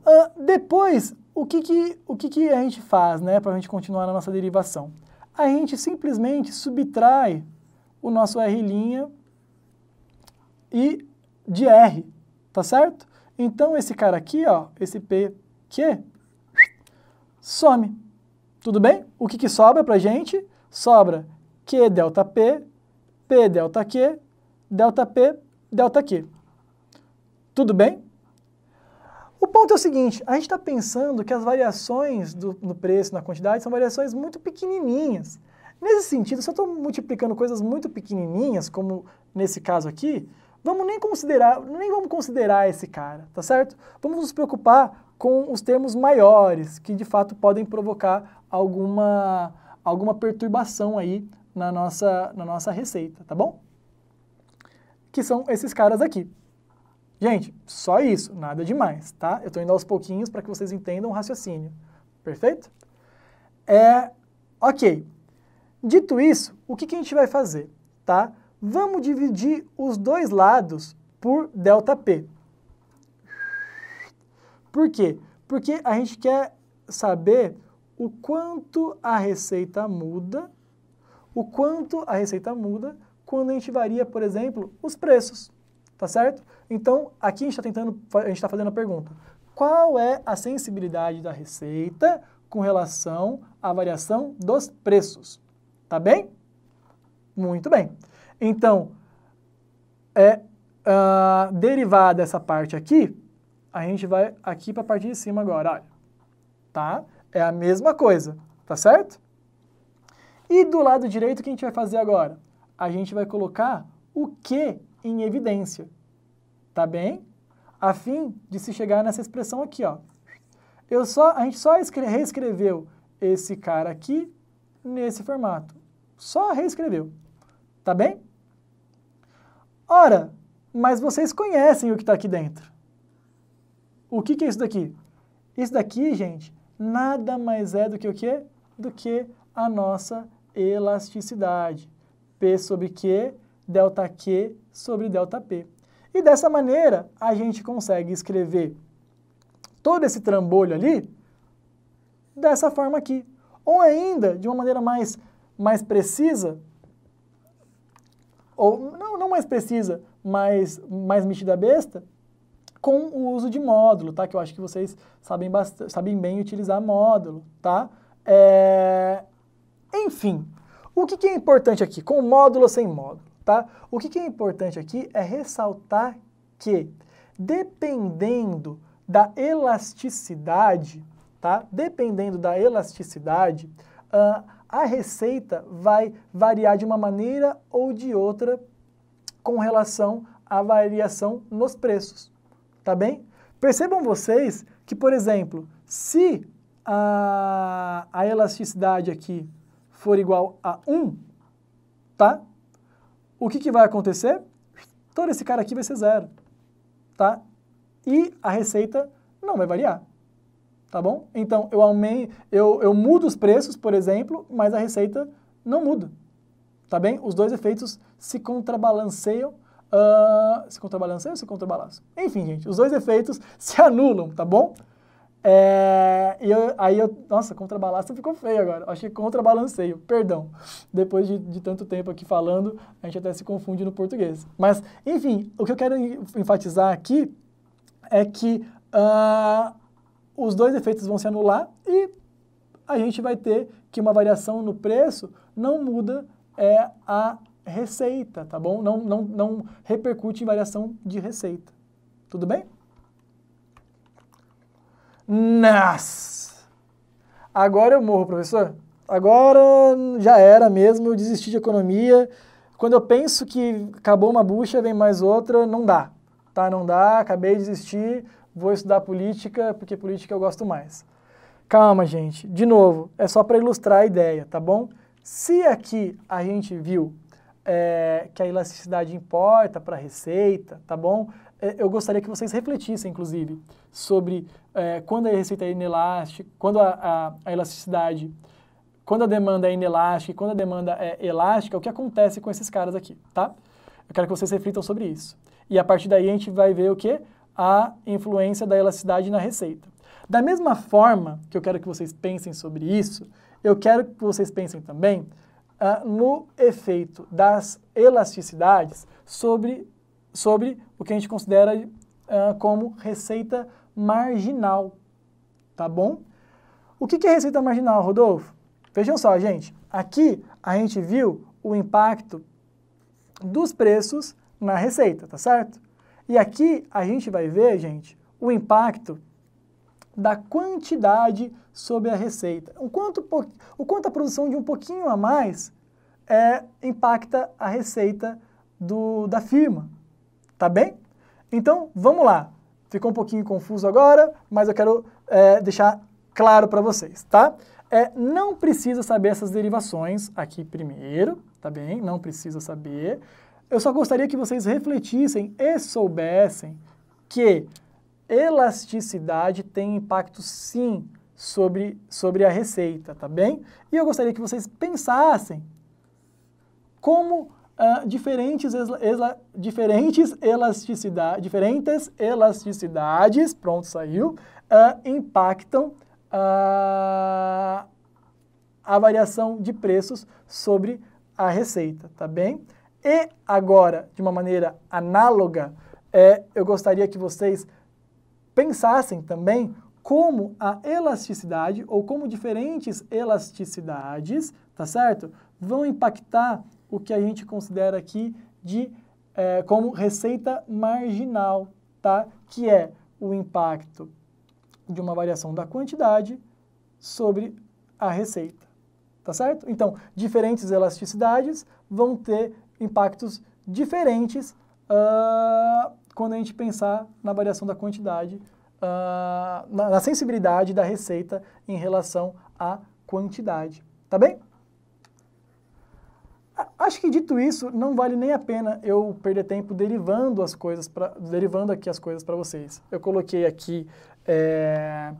Uh, depois, o que que, o que que a gente faz, né, para a gente continuar na nossa derivação? A gente simplesmente subtrai o nosso R' e de R, tá certo? Então, esse cara aqui, ó, esse PQ, some. Tudo bem? O que, que sobra para a gente? Sobra Q delta P, P delta Q, delta P, delta Q. Tudo bem? O ponto é o seguinte, a gente está pensando que as variações do, no preço, na quantidade, são variações muito pequenininhas. Nesse sentido, se eu estou multiplicando coisas muito pequenininhas, como nesse caso aqui, vamos nem considerar, nem vamos considerar esse cara, tá certo? Vamos nos preocupar com os termos maiores, que de fato podem provocar alguma, alguma perturbação aí na nossa, na nossa receita, tá bom? Que são esses caras aqui. Gente, só isso, nada demais, tá? Eu estou indo aos pouquinhos para que vocês entendam o raciocínio. Perfeito? É, ok. Dito isso, o que, que a gente vai fazer, tá? Vamos dividir os dois lados por ΔP. Por quê? Porque a gente quer saber o quanto a receita muda, o quanto a receita muda quando a gente varia, por exemplo, os preços, tá certo? Então, aqui a gente está tentando, a gente está fazendo a pergunta, qual é a sensibilidade da receita com relação à variação dos preços? Tá bem? Muito bem. Então, é uh, derivar dessa parte aqui, a gente vai aqui para a parte de cima agora, olha. Tá? É a mesma coisa, tá certo? E do lado direito, o que a gente vai fazer agora? A gente vai colocar o que em evidência, tá bem? A fim de se chegar nessa expressão aqui, ó. Eu só, a gente só reescreveu esse cara aqui nesse formato. Só reescreveu, tá bem? Ora, mas vocês conhecem o que está aqui dentro. O que, que é isso daqui? Isso daqui, gente, nada mais é do que o quê? Do que a nossa elasticidade. P sobre Q, delta Q sobre delta P. E dessa maneira, a gente consegue escrever todo esse trambolho ali dessa forma aqui. Ou ainda, de uma maneira mais, mais precisa, ou não, não mais precisa, mas mais metida besta, com o uso de módulo, tá? Que eu acho que vocês sabem, sabem bem utilizar módulo, tá? É... Enfim, o que, que, é importante aqui, com módulo ou sem módulo, tá? O que, que é importante aqui é ressaltar que, dependendo da elasticidade, tá? Dependendo da elasticidade, uh, a receita vai variar de uma maneira ou de outra com relação à variação nos preços, tá bem? Percebam vocês que, por exemplo, se a, a elasticidade aqui for igual a 1, tá? O que, que vai acontecer? Todo esse cara aqui vai ser zero, tá? E a receita não vai variar, tá bom? Então, eu, aumento, eu, eu mudo os preços, por exemplo, mas a receita não muda, tá bem? Os dois efeitos se contrabalanceiam, uh, se contrabalanceiam ou se contrabalançam? Enfim, gente, os dois efeitos se anulam, tá bom? É, e eu, aí eu, nossa, contrabalança ficou feio agora. Achei contrabalanceio, perdão. Depois de, de, tanto tempo aqui falando, a gente até se confunde no português. Mas, enfim, o que eu quero enfatizar aqui é que uh, os dois efeitos vão se anular e a gente vai ter que uma variação no preço não muda é, a receita, tá bom? Não, não, não repercute em variação de receita. Tudo bem? Nossa! Agora eu morro, professor. Agora já era mesmo, eu desisti de economia. Quando eu penso que acabou uma bucha, vem mais outra, não dá. Tá, não dá, acabei de desistir, vou estudar política, porque política eu gosto mais. Calma, gente. De novo, é só para ilustrar a ideia, tá bom? Se aqui a gente viu é, que a elasticidade importa para a receita, tá bom? É, eu gostaria que vocês refletissem, inclusive, sobre é, quando a receita é inelástica, quando a, a, a, elasticidade, quando a demanda é inelástica quando a demanda é elástica, o que acontece com esses caras aqui, tá? Eu quero que vocês reflitam sobre isso. E a partir daí a gente vai ver o que? A influência da elasticidade na receita. Da mesma forma que eu quero que vocês pensem sobre isso, eu quero que vocês pensem também uh, no efeito das elasticidades sobre sobre o que a gente considera uh, como receita marginal, tá bom? O que, é receita marginal, Rodolfo? Vejam só, gente, aqui a gente viu o impacto dos preços na receita, tá certo? E aqui a gente vai ver, gente, o impacto da quantidade sobre a receita. O quanto, o quanto a produção de um pouquinho a mais é, impacta a receita do, da firma, Tá bem? Então, vamos lá. Ficou um pouquinho confuso agora, mas eu quero é, deixar claro para vocês, tá? É, não precisa saber essas derivações aqui primeiro, tá bem? Não precisa saber. Eu só gostaria que vocês refletissem e soubessem que elasticidade tem impacto sim sobre, sobre a receita, tá bem? E eu gostaria que vocês pensassem como uh, diferentes, esla, diferentes, elasticidade, diferentes elasticidades, pronto, saiu, uh, impactam uh, a variação de preços sobre a receita, tá bem? E agora, de uma maneira análoga, é, eu gostaria que vocês pensassem também como a elasticidade ou como diferentes elasticidades, tá certo? Vão impactar o que a gente considera aqui de é, como receita marginal, tá? que é o impacto de uma variação da quantidade sobre a receita. Tá certo? Então, diferentes elasticidades vão ter impactos diferentes uh, quando a gente pensar na variação da quantidade, uh, na, na sensibilidade da receita em relação à quantidade. Tá bem? Acho que dito isso, não vale nem a pena eu perder tempo derivando as coisas pra, derivando aqui as coisas para vocês. Eu coloquei aqui é,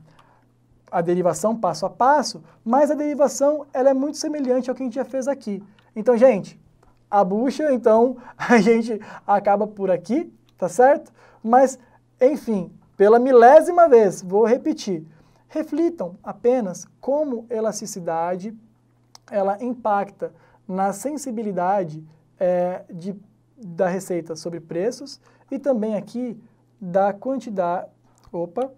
a derivação passo a passo, mas a derivação ela é muito semelhante ao que a gente já fez aqui. Então, gente, a bucha, então a gente acaba por aqui, tá certo? Mas, enfim, pela milésima vez, vou repetir, reflitam apenas como elasticidade ela impacta na sensibilidade é, de, da receita sobre preços e também aqui da quantidade. Opa!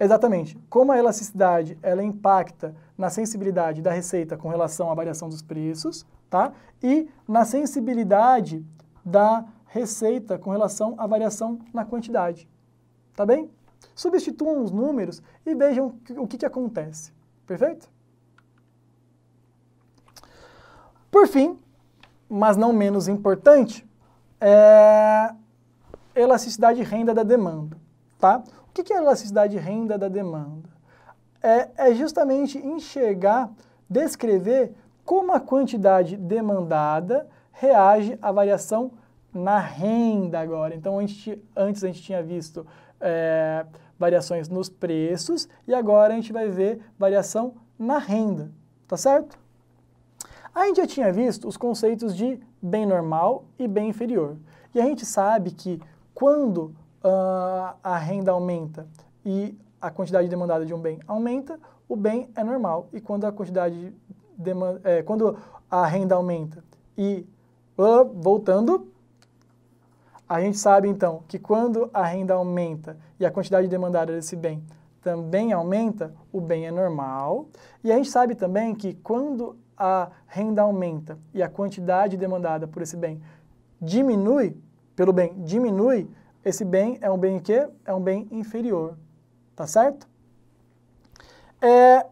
Exatamente. Como a elasticidade ela impacta na sensibilidade da receita com relação à variação dos preços, tá? E na sensibilidade da receita com relação à variação na quantidade. Tá bem? Substituam os números e vejam o que, que acontece. Perfeito? Por fim, mas não menos importante, é elasticidade de renda da demanda. Tá? O que é elasticidade de renda da demanda? É, é justamente enxergar, descrever como a quantidade demandada reage à variação na renda agora. Então, a gente, antes a gente tinha visto é, variações nos preços e agora a gente vai ver variação na renda, tá certo? A gente já tinha visto os conceitos de bem normal e bem inferior. E a gente sabe que quando uh, a renda aumenta e a quantidade demandada de um bem aumenta, o bem é normal. E quando a quantidade é, quando a renda aumenta e uh, voltando, a gente sabe então que quando a renda aumenta e a quantidade demandada desse bem também aumenta, o bem é normal. E a gente sabe também que quando a renda aumenta e a quantidade demandada por esse bem diminui, pelo bem diminui, esse bem é um bem que é um bem inferior, tá certo? É,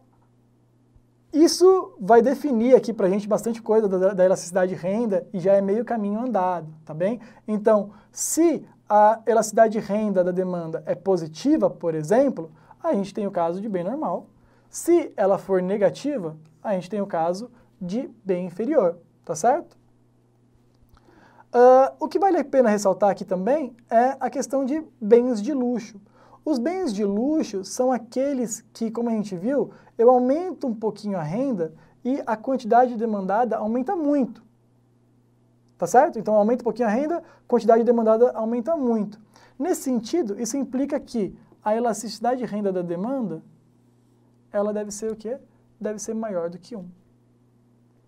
isso vai definir aqui para a gente bastante coisa da, da, elasticidade de renda e já é meio caminho andado, tá bem? Então, se a elasticidade de renda da demanda é positiva, por exemplo, a gente tem o caso de bem normal. Se ela for negativa, a gente tem o caso de bem inferior, tá certo? Uh, o que vale a pena ressaltar aqui também é a questão de bens de luxo. Os bens de luxo são aqueles que, como a gente viu, eu aumento um pouquinho a renda e a quantidade demandada aumenta muito. Tá certo? Então aumenta um pouquinho a renda, quantidade demandada aumenta muito. Nesse sentido, isso implica que a elasticidade de renda da demanda, ela deve ser o quê? Deve ser maior do que 1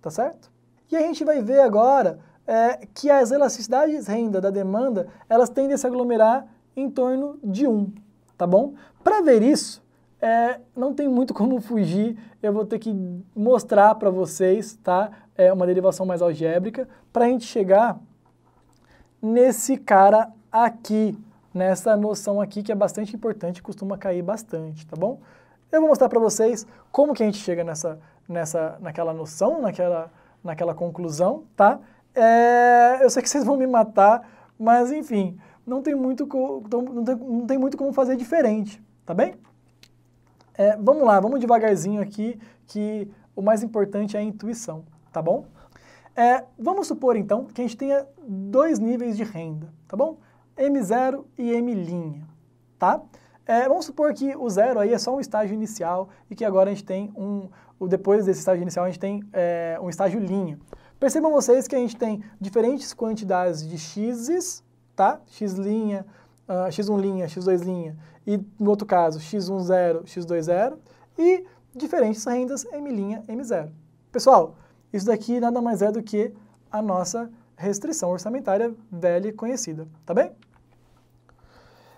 tá certo? E a gente vai ver agora é, que as elasticidades renda da demanda, elas tendem a se aglomerar em torno de 1, tá bom? Para ver isso, é, não tem muito como fugir, eu vou ter que mostrar para vocês, tá? É uma derivação mais algébrica, para a gente chegar nesse cara aqui, nessa noção aqui que é bastante importante e costuma cair bastante, tá bom? Eu vou mostrar para vocês como que a gente chega nessa, nessa, naquela noção, naquela, naquela conclusão, tá? É, eu sei que vocês vão me matar, mas enfim, não tem muito, não tem, não tem muito como fazer diferente, tá bem? É, vamos lá, vamos devagarzinho aqui, que o mais importante é a intuição, tá bom? É, vamos supor então que a gente tenha dois níveis de renda, tá bom? M0 e M', tá? É, vamos supor que o zero aí é só um estágio inicial e que agora a gente tem um, depois desse estágio inicial a gente tem é, um estágio linha. Percebam vocês que a gente tem diferentes quantidades de x's, tá? x linha, uh, x1 linha, x2 linha, e no outro caso x1 zero, x2 zero, e diferentes rendas m linha, m0. Pessoal, isso daqui nada mais é do que a nossa restrição orçamentária velha e conhecida, tá bem?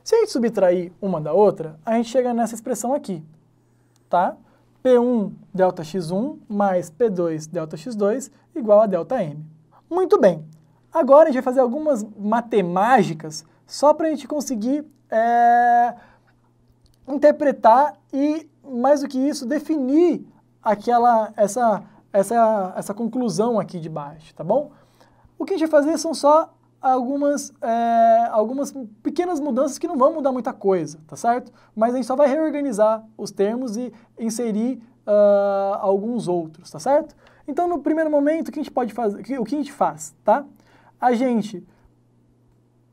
Se a gente subtrair uma da outra, a gente chega nessa expressão aqui, tá? P1 delta x1 mais P2 delta x2 igual a delta m. Muito bem. Agora a gente vai fazer algumas matemáticas só para a gente conseguir é, interpretar e, mais do que isso, definir aquela, essa, essa, essa conclusão aqui de baixo, tá bom? O que a gente vai fazer são só algumas, é, algumas pequenas mudanças que não vão mudar muita coisa, tá certo? Mas a gente só vai reorganizar os termos e inserir uh, alguns outros, tá certo? Então, no primeiro momento, o que a gente pode fazer, o que a gente faz, tá? A gente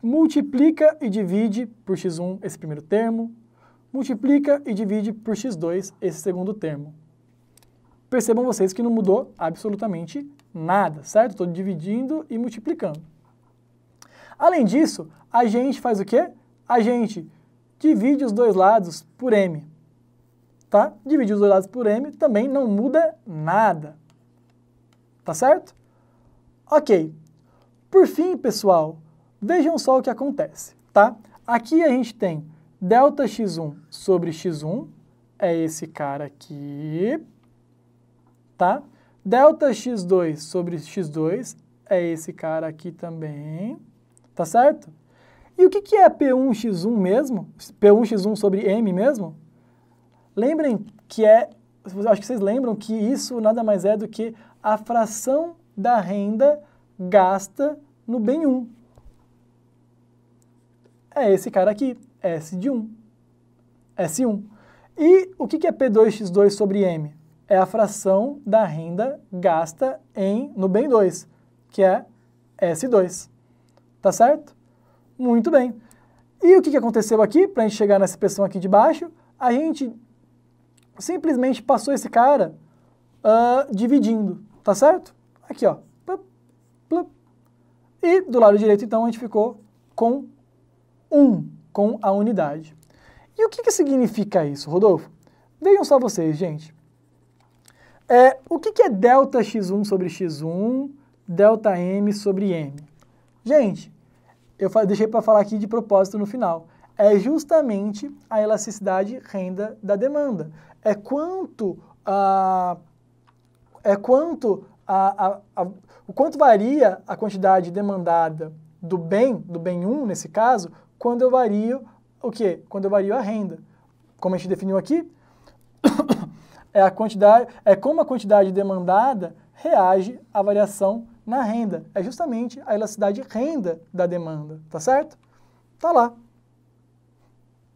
multiplica e divide por x1 esse primeiro termo, multiplica e divide por x2 esse segundo termo. Percebam vocês que não mudou absolutamente nada, certo? Estou dividindo e multiplicando. Além disso, a gente faz o quê? A gente divide os dois lados por m. Tá? Dividir os dois lados por m também não muda nada. Tá certo? Ok. Por fim, pessoal, vejam só o que acontece, tá? Aqui a gente tem delta x1 sobre x1, é esse cara aqui, tá? Delta x2 sobre x2 é esse cara aqui também, tá certo? E o que, que é P1x1 mesmo? P1x1 sobre M mesmo? Lembrem que é, acho que vocês lembram que isso nada mais é do que a fração da renda gasta no bem 1. É esse cara aqui, S de 1. S1. E o que é P2x2 sobre M? É a fração da renda gasta em, no bem 2, que é S2. Tá certo? Muito bem. E o que aconteceu aqui, para a gente chegar nessa expressão aqui de baixo? A gente simplesmente passou esse cara uh, dividindo, tá certo? Aqui, ó. E do lado direito, então, a gente ficou com 1, com a unidade. E o que, que significa isso, Rodolfo? Vejam só vocês, gente. É, o que, que é delta x1 sobre x1, delta m sobre m? Gente, eu deixei para falar aqui de propósito no final. É justamente a elasticidade renda da demanda. É quanto a, é quanto a, a, a, o quanto varia a quantidade demandada do bem, do bem 1 nesse caso, quando eu vario o quê? Quando eu vario a renda. Como a gente definiu aqui, é a quantidade, é como a quantidade demandada reage à variação na renda. É justamente a elasticidade renda da demanda, tá certo? Tá lá.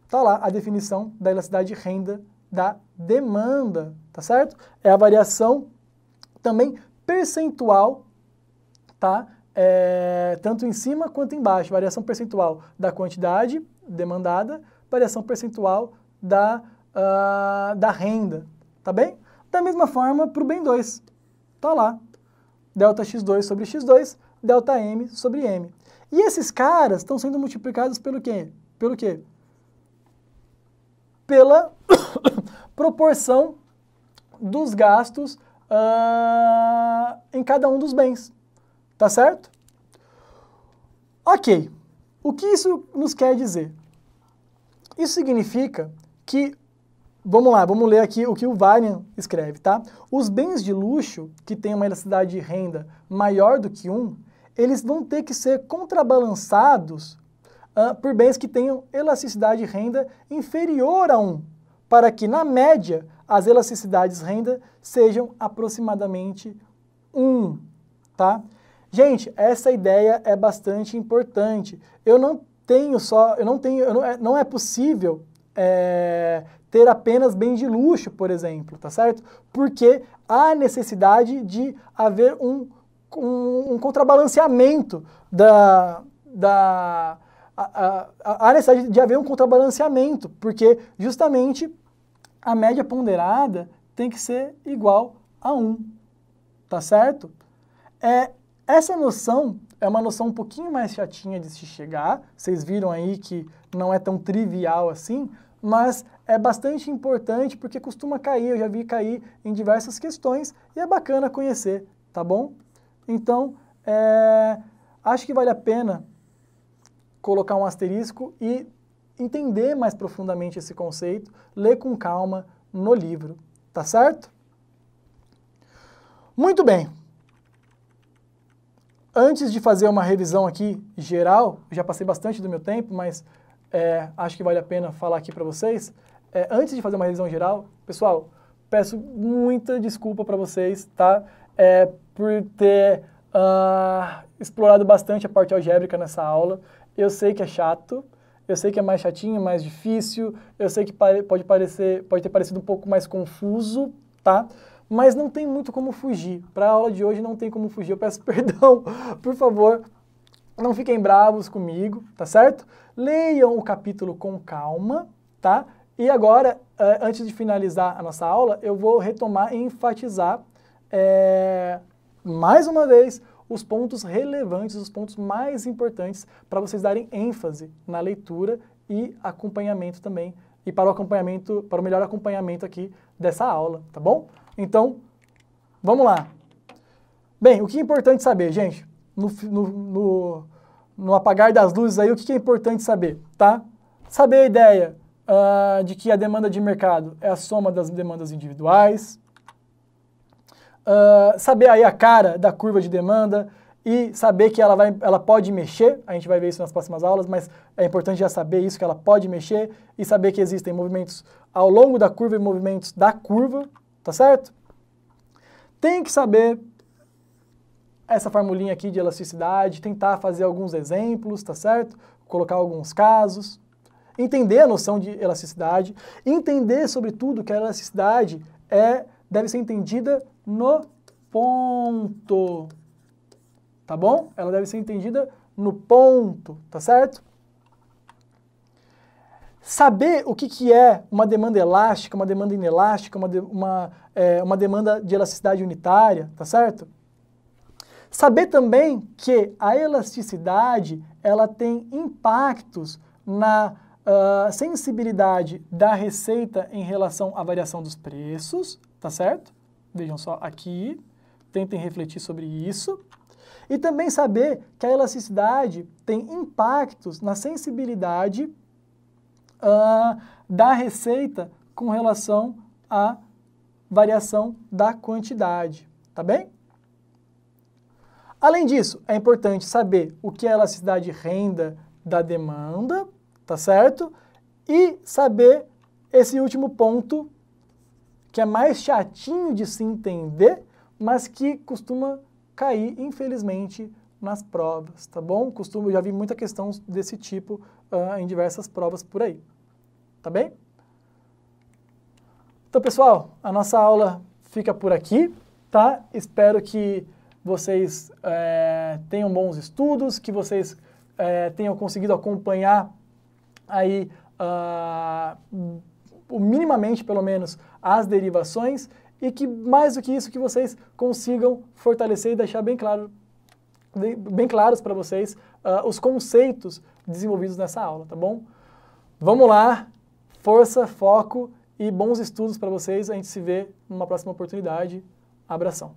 Tá lá a definição da elasticidade renda da demanda, tá certo? É a variação também percentual, tá? É, tanto em cima quanto embaixo, variação percentual da quantidade demandada, variação percentual da, uh, da renda, tá bem? Da mesma forma para o bem 2, tá lá, delta x2 sobre x2, delta m sobre m. E esses caras estão sendo multiplicados pelo quê? Pelo quê? Pela proporção dos gastos uh, em cada um dos bens. Tá certo? Ok. O que isso nos quer dizer? Isso significa que, vamos lá, vamos ler aqui o que o Varian escreve, tá? Os bens de luxo que têm uma elasticidade de renda maior do que um, eles vão ter que ser contrabalançados uh, por bens que tenham elasticidade de renda inferior a 1, para que, na média, as elasticidades renda sejam aproximadamente 1, tá? Gente, essa ideia é bastante importante. Eu não tenho só, eu não tenho, eu não, é, não é possível é, ter apenas bens de luxo, por exemplo, tá certo? Porque há necessidade de haver um, um, um contrabalanceamento da, da há necessidade de haver um contrabalanceamento, porque justamente a média ponderada tem que ser igual a 1, tá certo? É, essa noção é uma noção um pouquinho mais chatinha de se chegar, vocês viram aí que não é tão trivial assim, mas é bastante importante porque costuma cair, eu já vi cair em diversas questões e é bacana conhecer, tá bom? Então, é, acho que vale a pena colocar um asterisco e entender mais profundamente esse conceito, ler com calma no livro, tá certo? Muito bem. Antes de fazer uma revisão aqui geral, já passei bastante do meu tempo, mas é, acho que vale a pena falar aqui para vocês. É, antes de fazer uma revisão geral, pessoal, peço muita desculpa para vocês, tá? É, por ter uh, explorado bastante a parte algébrica nessa aula. Eu sei que é chato, eu sei que é mais chatinho, mais difícil, eu sei que pode, parecer, pode ter parecido um pouco mais confuso, tá? Mas não tem muito como fugir. Para a aula de hoje não tem como fugir. Eu peço perdão, por favor, não fiquem bravos comigo, tá certo? Leiam o capítulo com calma, tá? E agora, uh, antes de finalizar a nossa aula, eu vou retomar e enfatizar é, mais uma vez os pontos relevantes, os pontos mais importantes para vocês darem ênfase na leitura e acompanhamento também, e para o acompanhamento, para o melhor acompanhamento aqui dessa aula, tá bom? Então, vamos lá. Bem, o que é importante saber, gente? No, no, no, no apagar das luzes aí, o que é importante saber, tá? Saber a ideia uh, de que a demanda de mercado é a soma das demandas individuais, uh, saber aí a cara da curva de demanda e saber que ela, vai, ela pode mexer, a gente vai ver isso nas próximas aulas, mas é importante já saber isso, que ela pode mexer e saber que existem movimentos ao longo da curva e movimentos da curva, tá certo? Tem que saber essa formulinha aqui de elasticidade, tentar fazer alguns exemplos, tá certo? Colocar alguns casos entender a noção de elasticidade, entender, sobretudo, que a elasticidade é, deve ser entendida no ponto, tá bom? Ela deve ser entendida no ponto, tá certo? Saber o que, que é uma demanda elástica, uma demanda inelástica, uma, de, uma, é, uma demanda de elasticidade unitária, tá certo? Saber também que a elasticidade ela tem impactos na uh, sensibilidade da receita em relação à variação dos preços, tá certo? Vejam só aqui, tentem refletir sobre isso. E também saber que a elasticidade tem impactos na sensibilidade uh, da receita com relação à variação da quantidade, tá bem? Além disso, é importante saber o que é a elasticidade renda da demanda, tá certo? E saber esse último ponto, que é mais chatinho de se entender, mas que costuma cair, infelizmente, nas provas, tá bom? Costumo, já vi muita questão desse tipo uh, em diversas provas por aí, tá bem? Então, pessoal, a nossa aula fica por aqui, tá? Espero que vocês é, tenham bons estudos, que vocês é, tenham conseguido acompanhar aí uh, minimamente pelo menos as derivações e que mais do que isso que vocês consigam fortalecer e deixar bem claro bem claros para vocês uh, os conceitos desenvolvidos nessa aula, tá bom? Vamos lá, força, foco e bons estudos para vocês. A gente se vê numa próxima oportunidade. Abração.